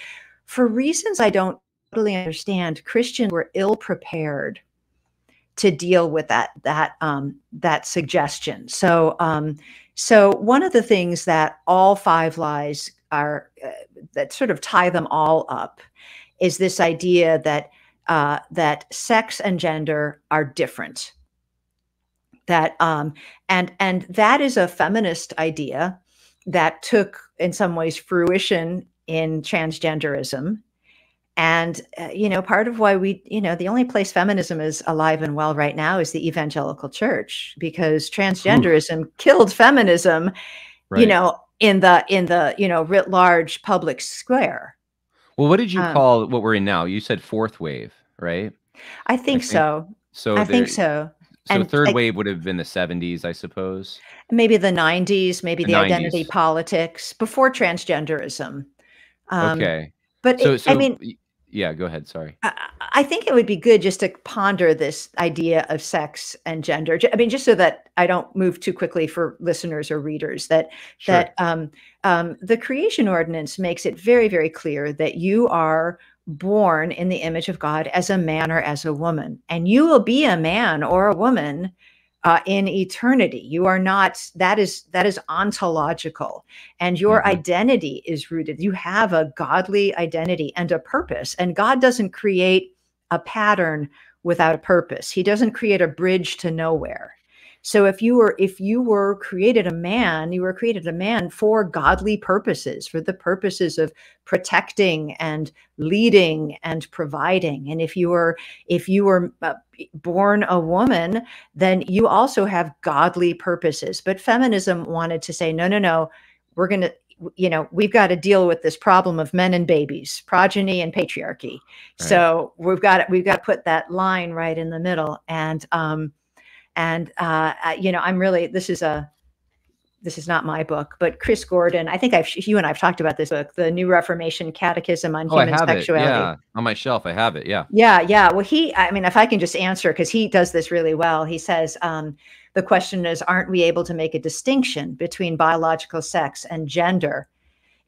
for reasons I don't totally understand, Christians were ill prepared to deal with that that um, that suggestion. So um, so one of the things that all five lies are uh, that sort of tie them all up is this idea that uh, that sex and gender are different. That um, and and that is a feminist idea that took in some ways fruition in transgenderism and, uh, you know, part of why we, you know, the only place feminism is alive and well right now is the evangelical church because transgenderism Ooh. killed feminism, right. you know, in the, in the, you know, writ large public square. Well, what did you um, call what we're in now? You said fourth wave, right? I think, I think so. So I there, think so. So and third I, wave would have been the 70s, I suppose. Maybe the 90s, maybe the, the 90s. identity politics before transgenderism. Um, okay. But so, it, so, I mean, yeah, go ahead. Sorry. I, I, think it would be good just to ponder this idea of sex and gender. I mean, just so that I don't move too quickly for listeners or readers. That sure. that um, um, the creation ordinance makes it very, very clear that you are born in the image of God as a man or as a woman, and you will be a man or a woman uh, in eternity. You are not, that is, that is ontological and your mm-hmm. identity is rooted. You have a godly identity and a purpose and God doesn't create a pattern without a purpose. He doesn't create a bridge to nowhere. So if you were if you were created a man, you were created a man for godly purposes, for the purposes of protecting and leading and providing. And if you were if you were uh, born a woman, then you also have godly purposes. But feminism wanted to say no, no, no. We're going to you know we've got to deal with this problem of men and babies progeny and patriarchy right. so we've got to, we've got to put that line right in the middle and um and uh, you know, I'm really this is a this is not my book, but Chris Gordon. I think I've you and I've talked about this book, the New Reformation Catechism on oh, Human Sexuality. It. Yeah, on my shelf, I have it. Yeah. Yeah, yeah. Well, he. I mean, if I can just answer because he does this really well. He says. Um, the question is, aren't we able to make a distinction between biological sex and gender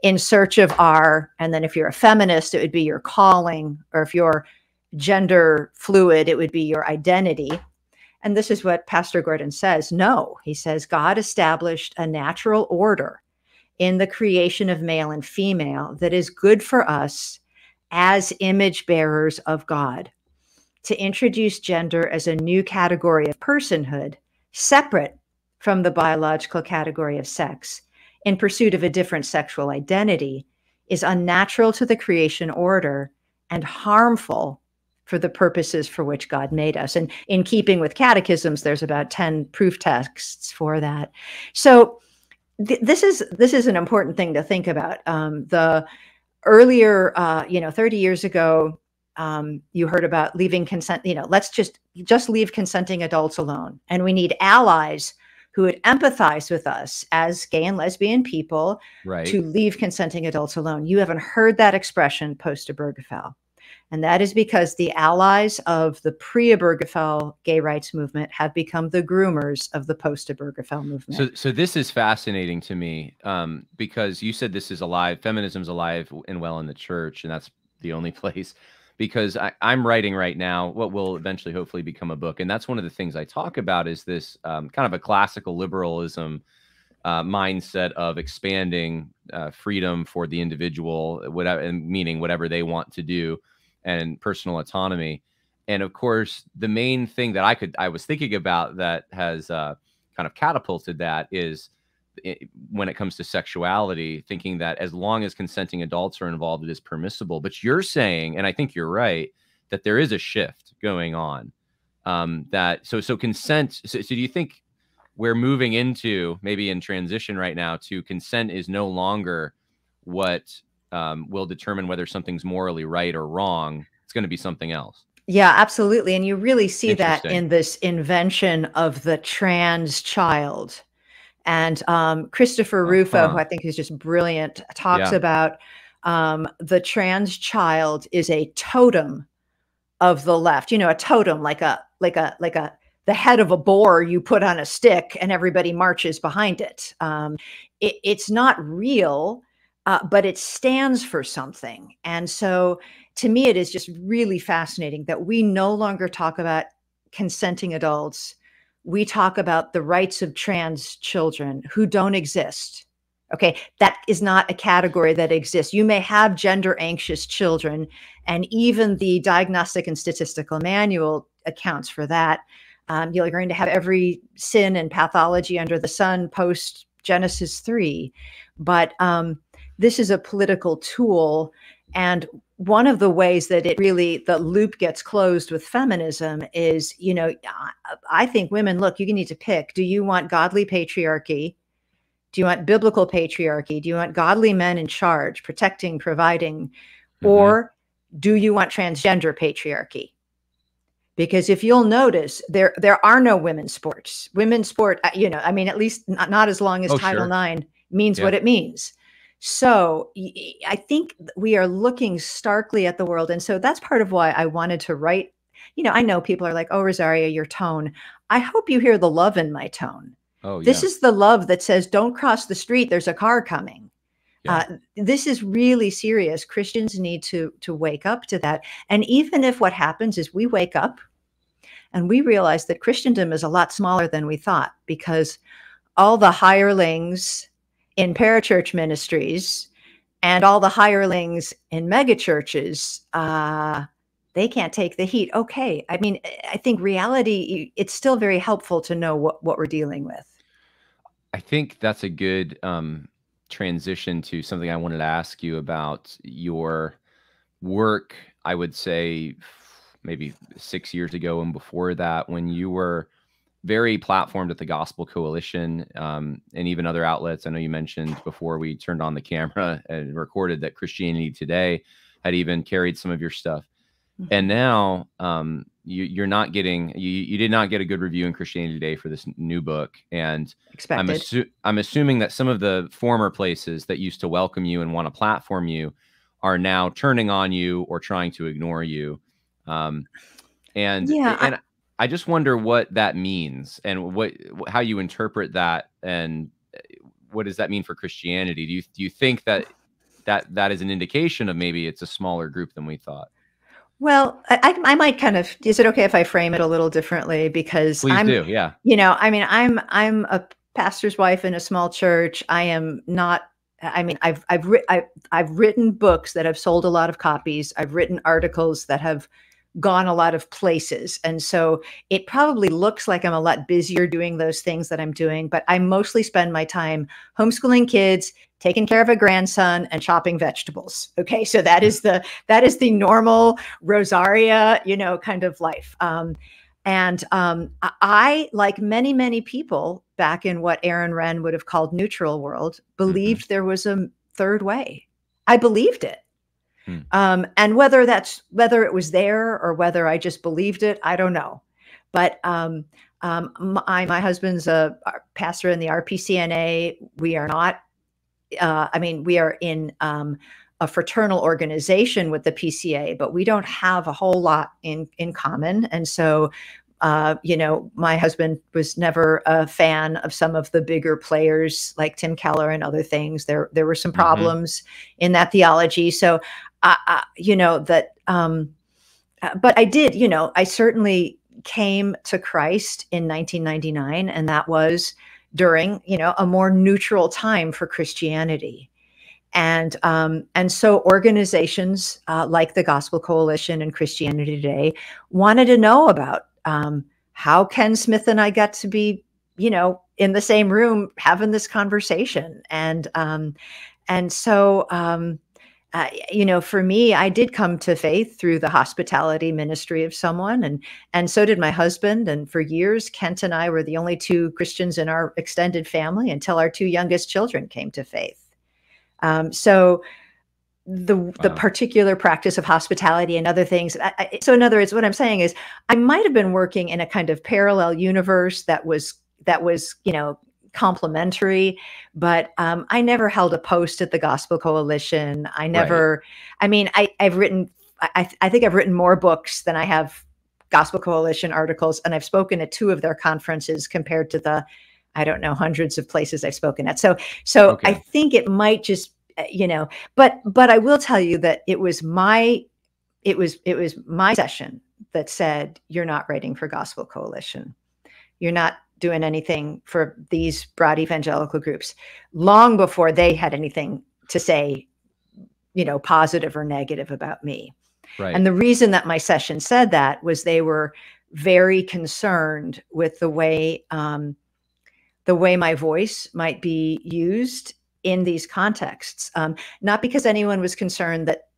in search of our, and then if you're a feminist, it would be your calling, or if you're gender fluid, it would be your identity. And this is what Pastor Gordon says. No, he says God established a natural order in the creation of male and female that is good for us as image bearers of God. To introduce gender as a new category of personhood, separate from the biological category of sex, in pursuit of a different sexual identity, is unnatural to the creation order and harmful for the purposes for which God made us. And in keeping with catechisms, there's about 10 proof texts for that. So th- this is this is an important thing to think about. Um, the earlier, uh, you know, 30 years ago, um, you heard about leaving consent. You know, let's just just leave consenting adults alone, and we need allies who would empathize with us as gay and lesbian people right. to leave consenting adults alone. You haven't heard that expression post Obergefell. And that is because the allies of the pre Obergefell gay rights movement have become the groomers of the post Obergefell movement. So, so this is fascinating to me um, because you said this is alive, feminism's alive and well in the church, and that's the only place. Because I, am writing right now what will eventually, hopefully, become a book, and that's one of the things I talk about is this um, kind of a classical liberalism uh, mindset of expanding uh, freedom for the individual, whatever, meaning whatever they want to do and personal autonomy. And of course, the main thing that I could I was thinking about that has uh, kind of catapulted that is it, eh, when it comes to sexuality, thinking that as long as consenting adults are involved, it is permissible. But you're saying, and I think you're right, that there is a shift going on. Um, that so so consent. So, so do you think we're moving into maybe in transition right now to consent is no longer what um, will determine whether something's morally right or wrong. It's going to be something else. Yeah, absolutely. And you really see that in this invention of the trans child. And um, Christopher Rufo, uh-huh. who I think is just brilliant, talks yeah. about um, the trans child is a totem of the left. You know, a totem like a like a like a the head of a boar you put on a stick and everybody marches behind it. Um, it it's not real, uh, but it stands for something. And so to me, it is just really fascinating that we no longer talk about consenting adults. We talk about the rights of trans children who don't exist. Okay, that is not a category that exists. You may have gender anxious children, and even the Diagnostic and Statistical Manual accounts for that. Um, you're going to have every sin and pathology under the sun post Genesis 3. But um, this is a political tool. And one of the ways that it really, the loop gets closed with feminism is, you know, I think women, look, you need to pick. Do you want godly patriarchy? Do you want biblical patriarchy? Do you want godly men in charge, protecting, providing? Mm-hmm. Or do you want transgender patriarchy? because if you'll notice there there are no women's sports women's sport uh, you know i mean at least not, not as long as oh, title sure. ix means yeah. what it means so i think we are looking starkly at the world and so that's part of why i wanted to write you know i know people are like oh rosaria your tone i hope you hear the love in my tone oh yeah. this is the love that says don't cross the street there's a car coming yeah. Uh, this is really serious. Christians need to to wake up to that. And even if what happens is we wake up and we realize that Christendom is a lot smaller than we thought because all the hirelings in parachurch ministries and all the hirelings in megachurches, uh, they can't take the heat. Okay. I mean, I think reality, it's still very helpful to know what, what we're dealing with. I think that's a good um, transition to something I wanted to ask you about your work. I would say maybe six years ago and before that, when you were very platformed at the Gospel Coalition um, and even other outlets. I know you mentioned before we turned on the camera and recorded that Christianity Today had even carried some of your stuff. Mm-hmm. And now um, you, are not getting you, you did not get a good review in Christianity Today for this new book, and I'm, assu- I'm assuming that some of the former places that used to welcome you and want to platform you are now turning on you or trying to ignore you. Um, and yeah, and I, I just wonder what that means and what how you interpret that and eh, what does that mean for Christianity? Do you do you think that that that is an indication of maybe it's a smaller group than we thought? Well, I, I might kind of. Is it okay if I frame it a little differently? Because Please I'm, do. Yeah. You know, I mean, I'm I'm a pastor's wife in a small church. I am not. I mean, I've I've ri- I, I've written books that have sold a lot of copies. I've written articles that have gone a lot of places. And so it probably looks like I'm a lot busier doing those things that I'm doing, but I mostly spend my time homeschooling kids, taking care of a grandson and chopping vegetables. Okay. So that is the, that is the normal Rosaria, you know, kind of life. Um, and um, I, like many, many people back in what Aaron Renn would have called neutral world, mm-hmm. believed mm-hmm. there was a third way. I believed it. Hmm. Um, and whether that's whether it was there or whether I just believed it, I don't know. But um, um, my, my husband's a pastor in the RPCNA. We are not. Uh, I mean, we are in um, a fraternal organization with the PCA, but we don't have a whole lot in in common. And so uh, you know, my husband was never a fan of some of the bigger players like Tim Keller and other things. There, there were some mm-hmm. problems mm-hmm. in that theology. So you know that um, uh, but i did you know i certainly came to christ in 1999 and that was during you know a more neutral time for christianity. And um, and so organizations uh, like the gospel coalition and christianity today wanted to know about um, how kent smith and i got to be you know in the same room having this conversation. And um, and so um, uh, you know, for me, I did come to faith through the hospitality ministry of someone, and and so did my husband. And for years, Kent and I were the only two Christians in our extended family until our two youngest children came to faith. Um, so the wow. the particular practice of hospitality and other things. I, I, so in other words, what I'm saying is, I might have been working in a kind of parallel universe that was that was you know complimentary, but um, I never held a post at the Gospel Coalition. I never, right. I mean, I, I've written, I, I think I've written more books than I have Gospel Coalition articles, and I've spoken at two of their conferences compared to the, I don't know, hundreds of places I've spoken at. So, so okay. I think it might just, uh, you know, but but I will tell you that it was my, it was it was my session that said you're not writing for Gospel Coalition, you're not doing anything for these broad evangelical groups, long before they had anything to say, you know, positive or negative about me. Right. And the reason that my session said that was they were very concerned with the way um, the way my voice might be used in these contexts. Um, not because anyone was concerned that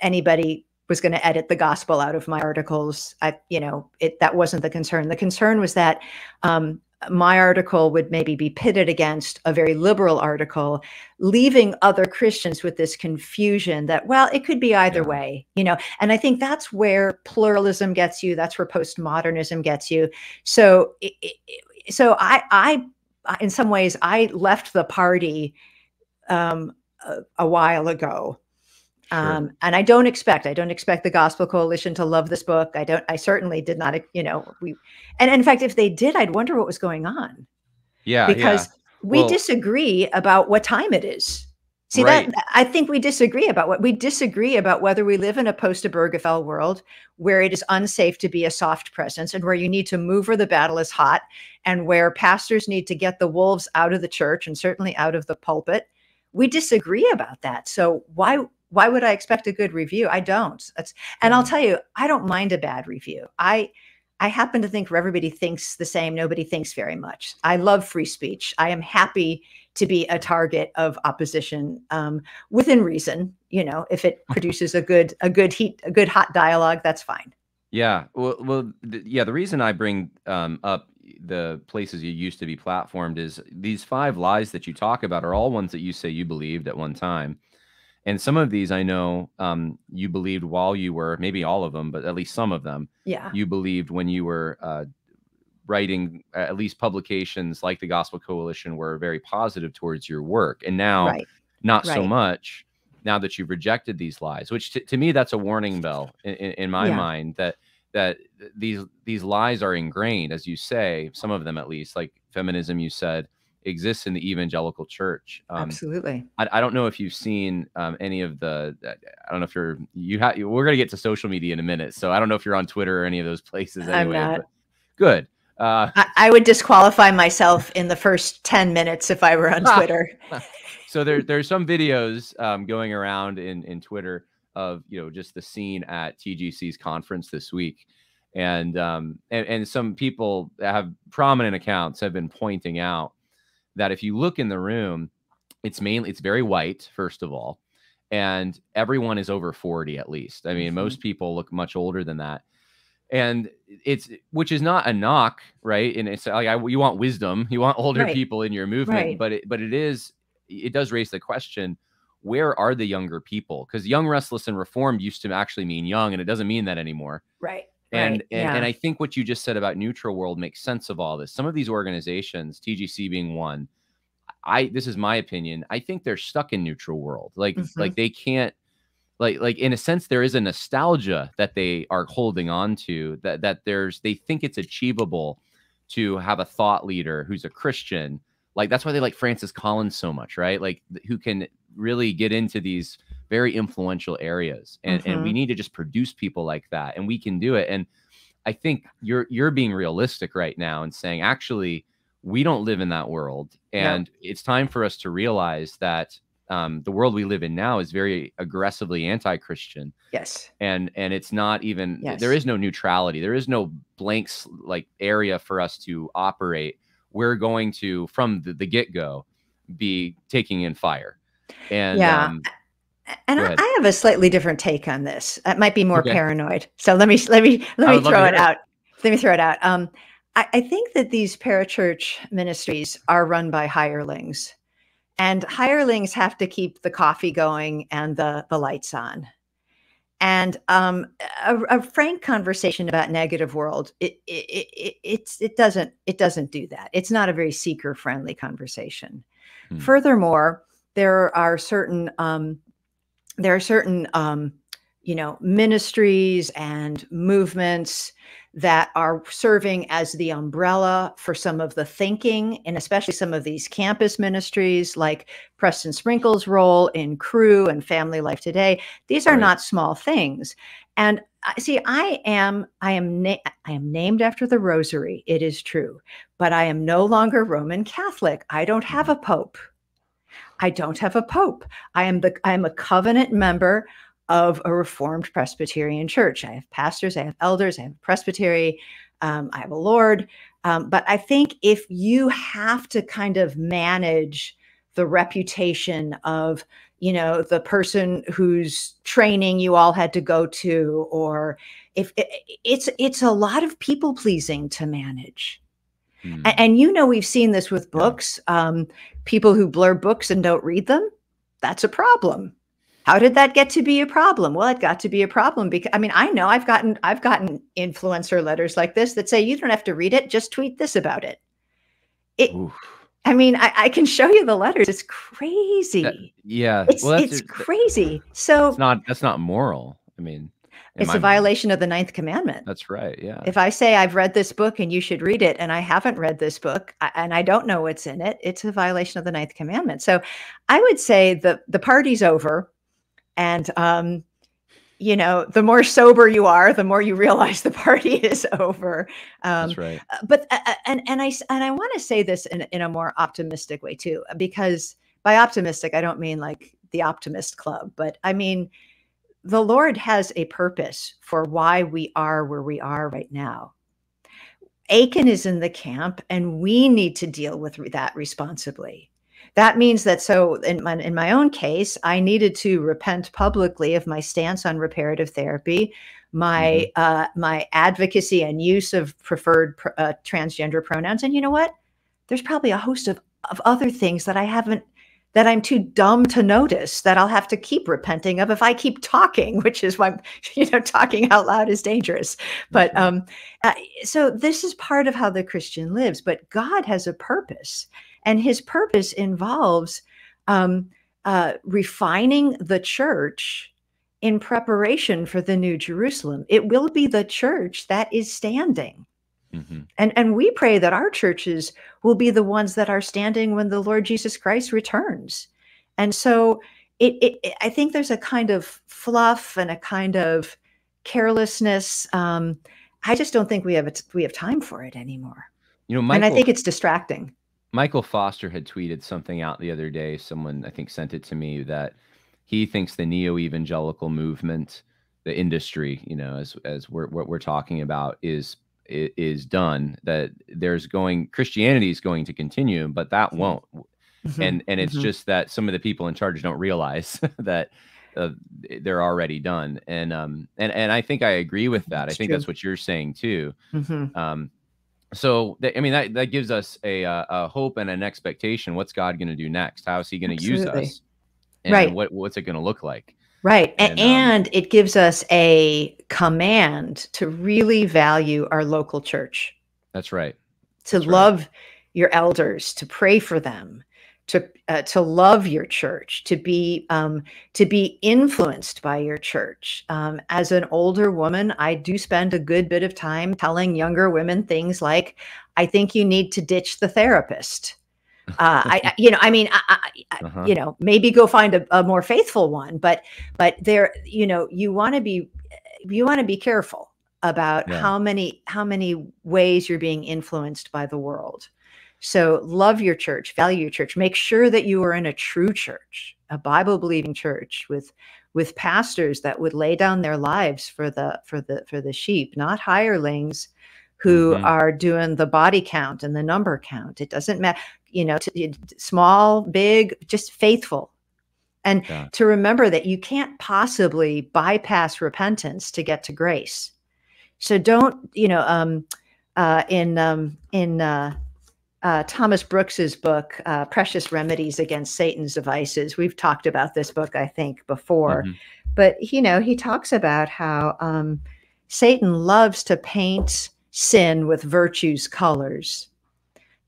anybody was going to edit the gospel out of my articles. I, you know, it that wasn't the concern. The concern was that um, my article would maybe be pitted against a very liberal article, leaving other Christians with this confusion that, well, it could be either yeah. way, you know. And I think that's where pluralism gets you. That's where postmodernism gets you. So, it, it, so I, I, in some ways, I left the party um, a, a while ago um, and I don't expect, I don't expect the Gospel Coalition to love this book. I don't, I certainly did not, you know, we, and in fact, if they did, I'd wonder what was going on. Yeah. Because yeah. we well, disagree about what time it is. See right. that I think we disagree about what we disagree about whether we live in a post Obergefell world where it is unsafe to be a soft presence and where you need to move where the battle is hot and where pastors need to get the wolves out of the church and certainly out of the pulpit. We disagree about that. So why why would I expect a good review? I don't. That's, and I'll tell you, I don't mind a bad review. I I happen to think where everybody thinks the same, nobody thinks very much. I love free speech. I am happy to be a target of opposition um, within reason. You know, if it produces a good a good heat a good hot dialogue, that's fine. Yeah. Well, well, th- yeah. The reason I bring um, up the places you used to be platformed is these five lies that you talk about are all ones that you say you believed at one time and some of these I know um, you believed while you were maybe all of them, but at least some of them. Yeah. You believed when you were uh, writing at least publications like the Gospel Coalition were very positive towards your work, and now right. not right. so much. Now that you've rejected these lies, which to me that's a warning bell in, in, my yeah. mind that that these these lies are ingrained, as you say, some of them at least, like feminism. You said exists in the evangelical church. Um, Absolutely. I, I, don't know if you've seen um, any of the. I don't know if you're you have. We're gonna get to social media in a minute, so I don't know if you're on Twitter or any of those places. Anyway, I'm not. good. Uh, I, I, would disqualify myself in the first ten minutes if I were on Twitter. so there there's some videos um, going around in in Twitter of you know just the scene at TGC's conference this week. And um and, and some people have prominent accounts have been pointing out that if you look in the room, it's mainly it's very white, first of all, and everyone is over 40 at least. I mean, mm-hmm. most people look much older than that. And it's which is not a knock, right? And it's like I, you want wisdom, you want older right. people in your movement, right. but it, but it is it does raise the question where are the younger people because young restless and reformed used to actually mean young and it doesn't mean that anymore right and right. and, yeah. and I think what you just said about neutral world makes sense of all this. Some of these organizations, TGC being one, I this is my opinion. I think they're stuck in neutral world. Like mm-hmm. like they can't like like in a sense there is a nostalgia that they are holding on to that that there's they think it's achievable to have a thought leader who's a Christian. Like that's why they like Francis Collins so much, right? Like who can really get into these very influential areas and, mm-hmm. and we mm-hmm. need to just produce people like that and we can do it and i think you're you're being realistic right now and saying actually we don't live in that world and it's time for us to realize that um, the world we live in now is very aggressively anti-christian yes and and it's not even yes. there is no neutrality there is no blanks like area for us to operate we're going to from the, the get-go be taking in fire and yeah um, and I, I have a slightly different take on this. It might be more okay. paranoid. So let me let me let me throw it out. Let me throw it out. Um, I, I think that these parachurch ministries are run by hirelings, and hirelings have to keep the coffee going and the the lights on. And um, a, a, frank conversation about negative world, it, it, it, it's, it doesn't it doesn't do that. It's not a very seeker friendly conversation. Hmm. Furthermore, there are certain um, there are certain um, you know, ministries and movements that are serving as the umbrella for some of the thinking and especially some of these campus ministries like Preston Sprinkle's role in Cru and Family Life Today. These are right. not small things. And see, I am I am na- I am named after the Rosary. It is true, but I am no longer Roman Catholic. I don't have mm-hmm. a pope. I don't have a pope. I am the I am a covenant member of a Reformed Presbyterian church. I have pastors, I have elders, I have presbytery, um, I have a Lord. Um, but I think if you have to kind of manage the reputation of, you know, the person whose training you all had to go to, or if it, it's it's a lot of people pleasing to manage. Mm. And, and, you know, we've seen this with books. Um, people who blur books and don't read them. That's a problem how did that get to be a problem well it got to be a problem because i mean i know i've gotten i've gotten influencer letters like this that say you don't have to read it just tweet this about it it Oof. i mean I, I, can show you the letters it's crazy that, yeah it's, well, it's crazy so it's not that's not moral i mean it's a violation of the ninth commandment that's right yeah if i say i've read this book and you should read it and i haven't read this book and i don't know what's in it it's a violation of the ninth commandment so i would say the the party's over and um, you know, the more sober you are, the more you realize the party is over. Um, That's right. Uh, but uh, uh, and and I and I want to say this in in a more optimistic way too, because by optimistic I don't mean like the optimist club, but I mean the Lord has a purpose for why we are where we are right now. Achan is in the camp, and we need to deal with that responsibly that means that so in my, in my own case i needed to repent publicly of my stance on reparative therapy my mm-hmm. uh, my advocacy and use of preferred uh, transgender pronouns and you know what there's probably a host of, of other things that i haven't that i'm too dumb to notice that i'll have to keep repenting of if i keep talking which is why you know talking out loud is dangerous but mm-hmm. um uh, so this is part of how the christian lives but god has a purpose and his purpose involves um, uh, refining the church in preparation for the new Jerusalem. It will be the church that is standing. Mm-hmm. And, and we pray that our churches will be the ones that are standing when the Lord Jesus Christ returns. And so it, it, I think there's a kind of fluff and a kind of carelessness. Um, I just don't think we have we have time for it anymore. You know, Michael, and I think it's distracting. Michael Foster had tweeted something out the other day. Someone I think sent it to me that he thinks the neo evangelical movement, the industry, you know, as as we're, what we're talking about is is done. That there's going Christianity is going to continue, but that won't. Mm-hmm. And and it's mm-hmm. just that some of the people in charge don't realize that uh, they're already done. And um and and I think I agree with that. That's I think true. that's what you're saying too. Mm-hmm. Um so that, i mean that, that gives us a, uh, a hope and an expectation what's god going to do next how is he going to use us and right what, what's it going to look like right and, and um, it gives us a command to really value our local church that's right to that's love right. your elders to pray for them to uh, to love your church, to be um, to be influenced by your church. Um, as an older woman, I do spend a good bit of time telling younger women things like, "I think you need to ditch the therapist." Uh, I, you know, I mean, I, I, uh-huh. you know, maybe go find a, a more faithful one, but but there, you know, you want to be you want to be careful about yeah. how many how many ways you're being influenced by the world so love your church, value your church. Make sure that you are in a true church, a Bible believing church with with pastors that would lay down their lives for the for the for the sheep, not hirelings who mm-hmm. are doing the body count and the number count. It doesn't matter, you know, to, small, big, just faithful. And yeah. to remember that you can't possibly bypass repentance to get to grace. So don't, you know, um, uh, in um, in uh, uh, Thomas Brooks's book, uh, Precious Remedies Against Satan's Devices. We've talked about this book, I think, before, mm-hmm. but you know, he talks about how um, Satan loves to paint sin with virtue's colors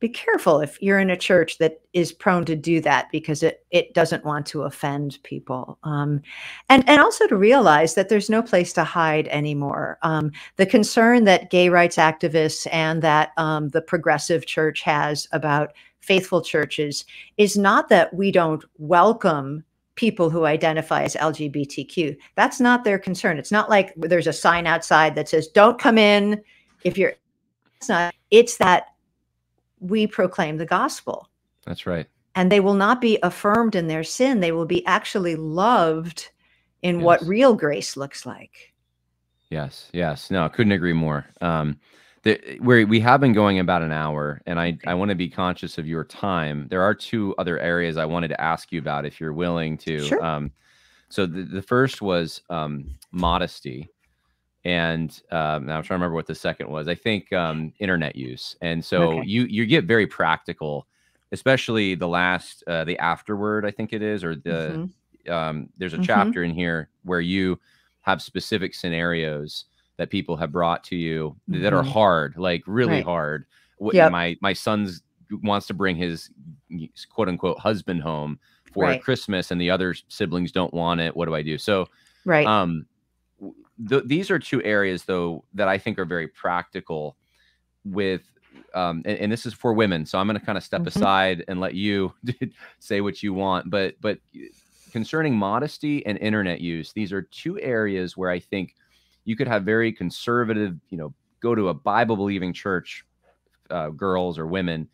be careful if you're in a church that is prone to do that because it it doesn't want to offend people um, and and also to realize that there's no place to hide anymore um, the concern that gay rights activists and that um, the progressive church has about faithful churches is not that we don't welcome people who identify as LGBTQ. That's not their concern. It's not like there's a sign outside that says, don't come in if you're, it's not, it's that we proclaim the gospel. That's right. And they will not be affirmed in their sin. They will be actually loved in yes. what real grace looks like. Yes, yes. No, I couldn't agree more. Um, the, where we have been going about an hour, and I, I want to be conscious of your time. There are two other areas I wanted to ask you about, if you're willing to. Sure. Um, so the, the first was um, modesty, and um, now I'm trying to remember what the second was. I think um, internet use. And so okay. you you get very practical, especially the last uh, the afterword. I think it is, or the mm-hmm. um, there's a mm-hmm. chapter in here where you have specific scenarios that people have brought to you mm-hmm. that are mm-hmm. hard, like really right. hard. Yep. My my son's wants to bring his quote unquote husband home for right. Christmas, and the other siblings don't want it. What do I do? So right. Um, th- these are two areas though that I think are very practical with um, and, and, this is for women. So I'm going to kind of step mm-hmm. aside and let you say what you want. But but concerning modesty and internet use, these are two areas where I think you could have very conservative, you know, go to a Bible believing church, uh, girls or women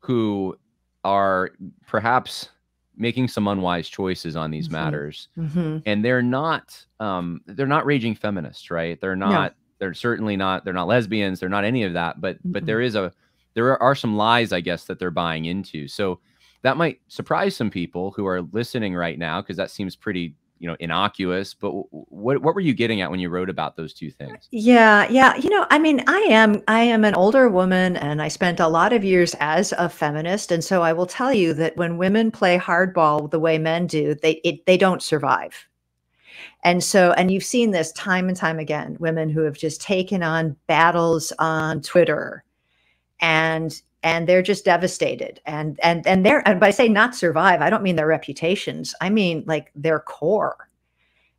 who are perhaps making some unwise choices on these mm-hmm. matters mm-hmm. and they're not um they're not raging feminists right they're not no. they're certainly not they're not lesbians they're not any of that but mm-hmm. but there is a there are some lies i guess that they're buying into so that might surprise some people who are listening right now because that seems pretty you know innocuous but what what were you getting at when you wrote about those two things? Yeah yeah you know i mean i am i am an older woman and i spent a lot of years as a feminist and so i will tell you that when women play hardball the way men do they it, they don't survive. And so and you've seen this time and time again women who have just taken on battles on twitter and and they're just devastated. And and and they're and by say not survive i don't mean their reputations. I mean like their core.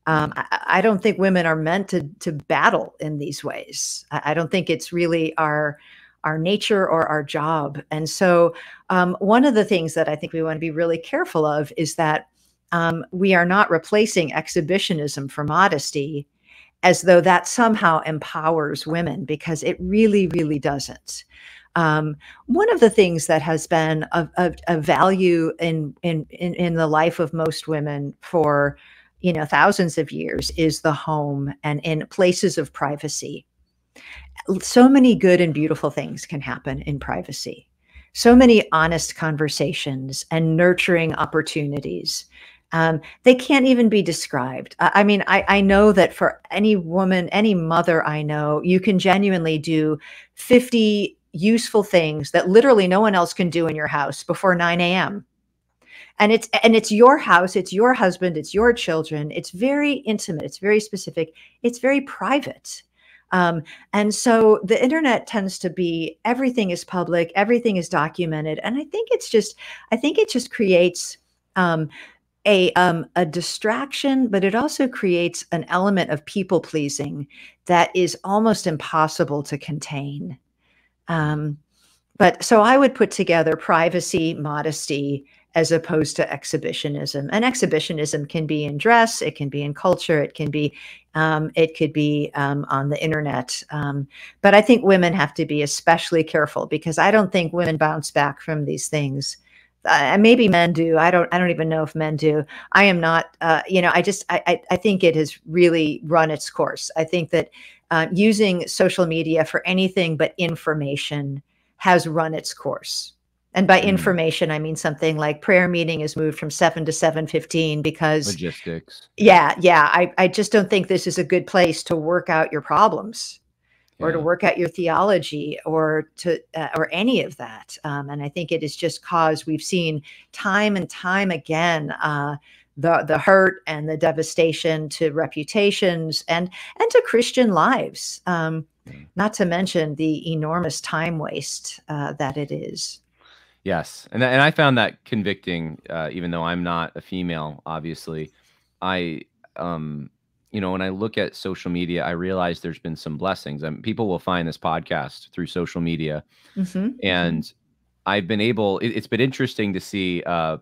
Um, I, I, don't think women are meant to to battle in these ways. I, I, don't think it's really our our nature or our job. And so um, one of the things that i think we want to be really careful of is that um, we are not replacing exhibitionism for modesty as though that somehow empowers women because it really really doesn't um, one of the things that has been a, value in, in, in in the life of most women for you know thousands of years is the home and in places of privacy. So many good and beautiful things can happen in privacy. So many honest conversations and nurturing opportunities um, they can't even be described. I, I mean, I, I, know that for any woman, any mother I know, you can genuinely do 50 useful things that literally no one else can do in your house before 9 a.m. And it's and it's your house, it's your husband, it's your children. It's very intimate, it's very specific, it's very private. Um, and so the internet tends to be everything is public, everything is documented, and I think it's just I think it just creates um, a um, a distraction, but it also creates an element of people pleasing that is almost impossible to contain. Um, but so I would put together privacy, modesty, as opposed to exhibitionism. And exhibitionism can be in dress, it can be in culture, it can be, um, it could be um, on the internet. Um, but I think women have to be especially careful because I don't think women bounce back from these things. Uh, maybe men do. I don't. I don't even know if men do. I am not. Uh, you know. I just. I, I. I think it has really run its course. I think that uh, using social media for anything but information has run its course. And by mm. information, I mean something like prayer meeting is moved from seven to seven fifteen because logistics. Yeah, yeah. I, I just don't think this is a good place to work out your problems, yeah. or to work out your theology, or to uh, or any of that. Um, and I think it is just cause we've seen time and time again uh, the the hurt and the devastation to reputations and and to Christian lives. Um, not to mention the enormous time waste uh, that it is. Yes, and and I found that convicting, uh, even though I'm not a female. Obviously, I um, you know, when I look at social media, I realize there's been some blessings. I mean, people will find this podcast through social media, mm-hmm. and I've been able. It, has been interesting to see uh,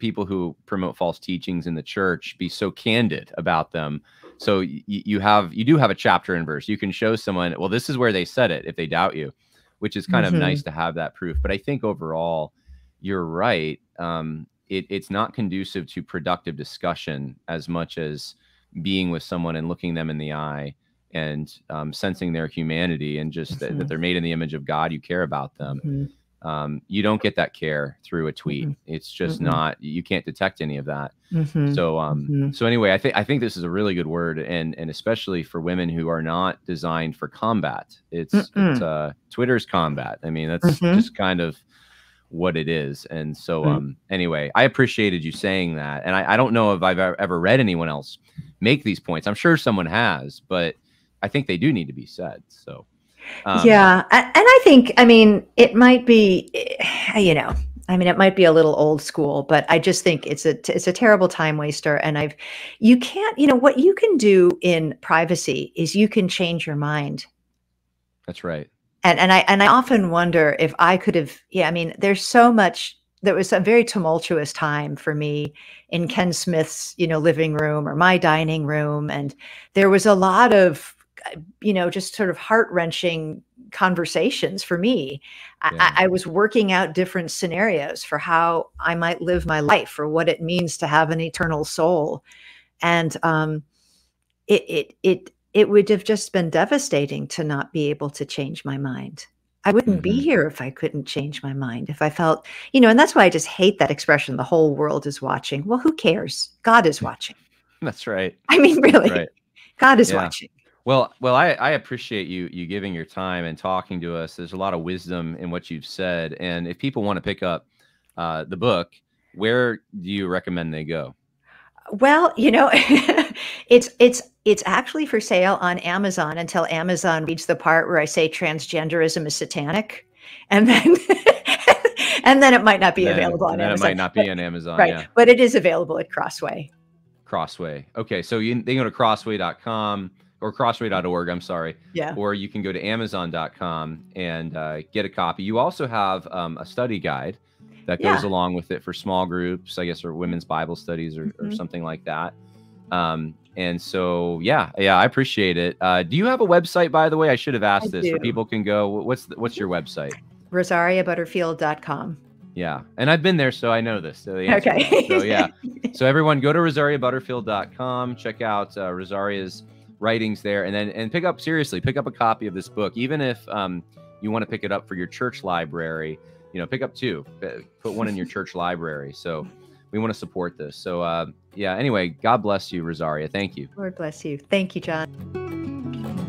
people who promote false teachings in the church be so candid about them. So y- you have you do have a chapter and verse. You can show someone, well, this is where they said it if they doubt you, which is kind mm-hmm. of nice to have that proof. But I think overall, you're right. Um, it, it's not conducive to productive discussion as much as being with someone and looking them in the eye and um, sensing their humanity and just mm-hmm. that, that, mm-hmm. they're made in the image of God. You care about them. Mm-hmm. Um, you don't get that care through a tweet. Mm-hmm. It's just mm-hmm. not. You can't detect any of that. Mm-hmm. So, um, so anyway, I think I think this is a really good word, and and especially for women who are not designed for combat. It's it's uh, Twitter's combat. I mean, that's just kind of what it is. And so, mm. um, anyway, I appreciated you saying that. And I, I don't know if I've ever read anyone else make these points. I'm sure someone has, but I think they do need to be said. So, um, yeah. And I think, I mean, it might be, eh, you know, I mean, it might be a little old school, but I just think it's a it's a terrible time waster. And I've, you can't, you know, what you can do in privacy is you can change your mind. That's right and and I and I often wonder if I could have. Yeah, I mean, there's so much. There was a very tumultuous time for me in Ken Smith's, you know, living room or my dining room, and there was a lot of, you know, just sort of heart wrenching conversations for me. Yeah. I, I, was working out different scenarios for how I might live my life or what it means to have an eternal soul, and um, it it it it would have just been devastating to not be able to change my mind. I wouldn't mm-hmm. be here if I couldn't change my mind. If I felt, you know, and that's why I just hate that expression the whole world is watching. Well, who cares? God is watching. That's right. I mean, really. Right. God is yeah. watching. Well, well, I, I appreciate you you giving your time and talking to us. There's a lot of wisdom in what you've said, and if people want to pick up uh, the book, where do you recommend they go? Well, you know, it's it's it's actually for sale on Amazon until Amazon reads the part where I say transgenderism is satanic, and then and then it might not be then, available on Amazon. It might not be but, on Amazon, right? Yeah. But it is available at Crossway. Crossway. Okay, so you they go to crossway.com or crossway.org. I'm sorry. Yeah. Or you can go to Amazon.com and uh, get a copy. You also have um, a study guide that goes yeah. along with it for small groups, I guess, or women's Bible studies or, mm-hmm. or something like that. Um, and so, yeah, yeah, I appreciate it. Uh, do you have a website, by the way? I should have asked I this, so people can go. What's the, what's your website? RosariaButterfield.com. Yeah, and I've been there, so I know this. So okay. so yeah, so everyone go to RosariaButterfield.com. Check out uh, Rosaria's writings there, and then and pick up seriously, pick up a copy of this book, even if um, you want to pick it up for your church library you know, pick up two, put one in your church library. So we want to support this. So, uh, yeah, anyway, God bless you, Rosaria. Thank you. Lord bless you. Thank you, Jon.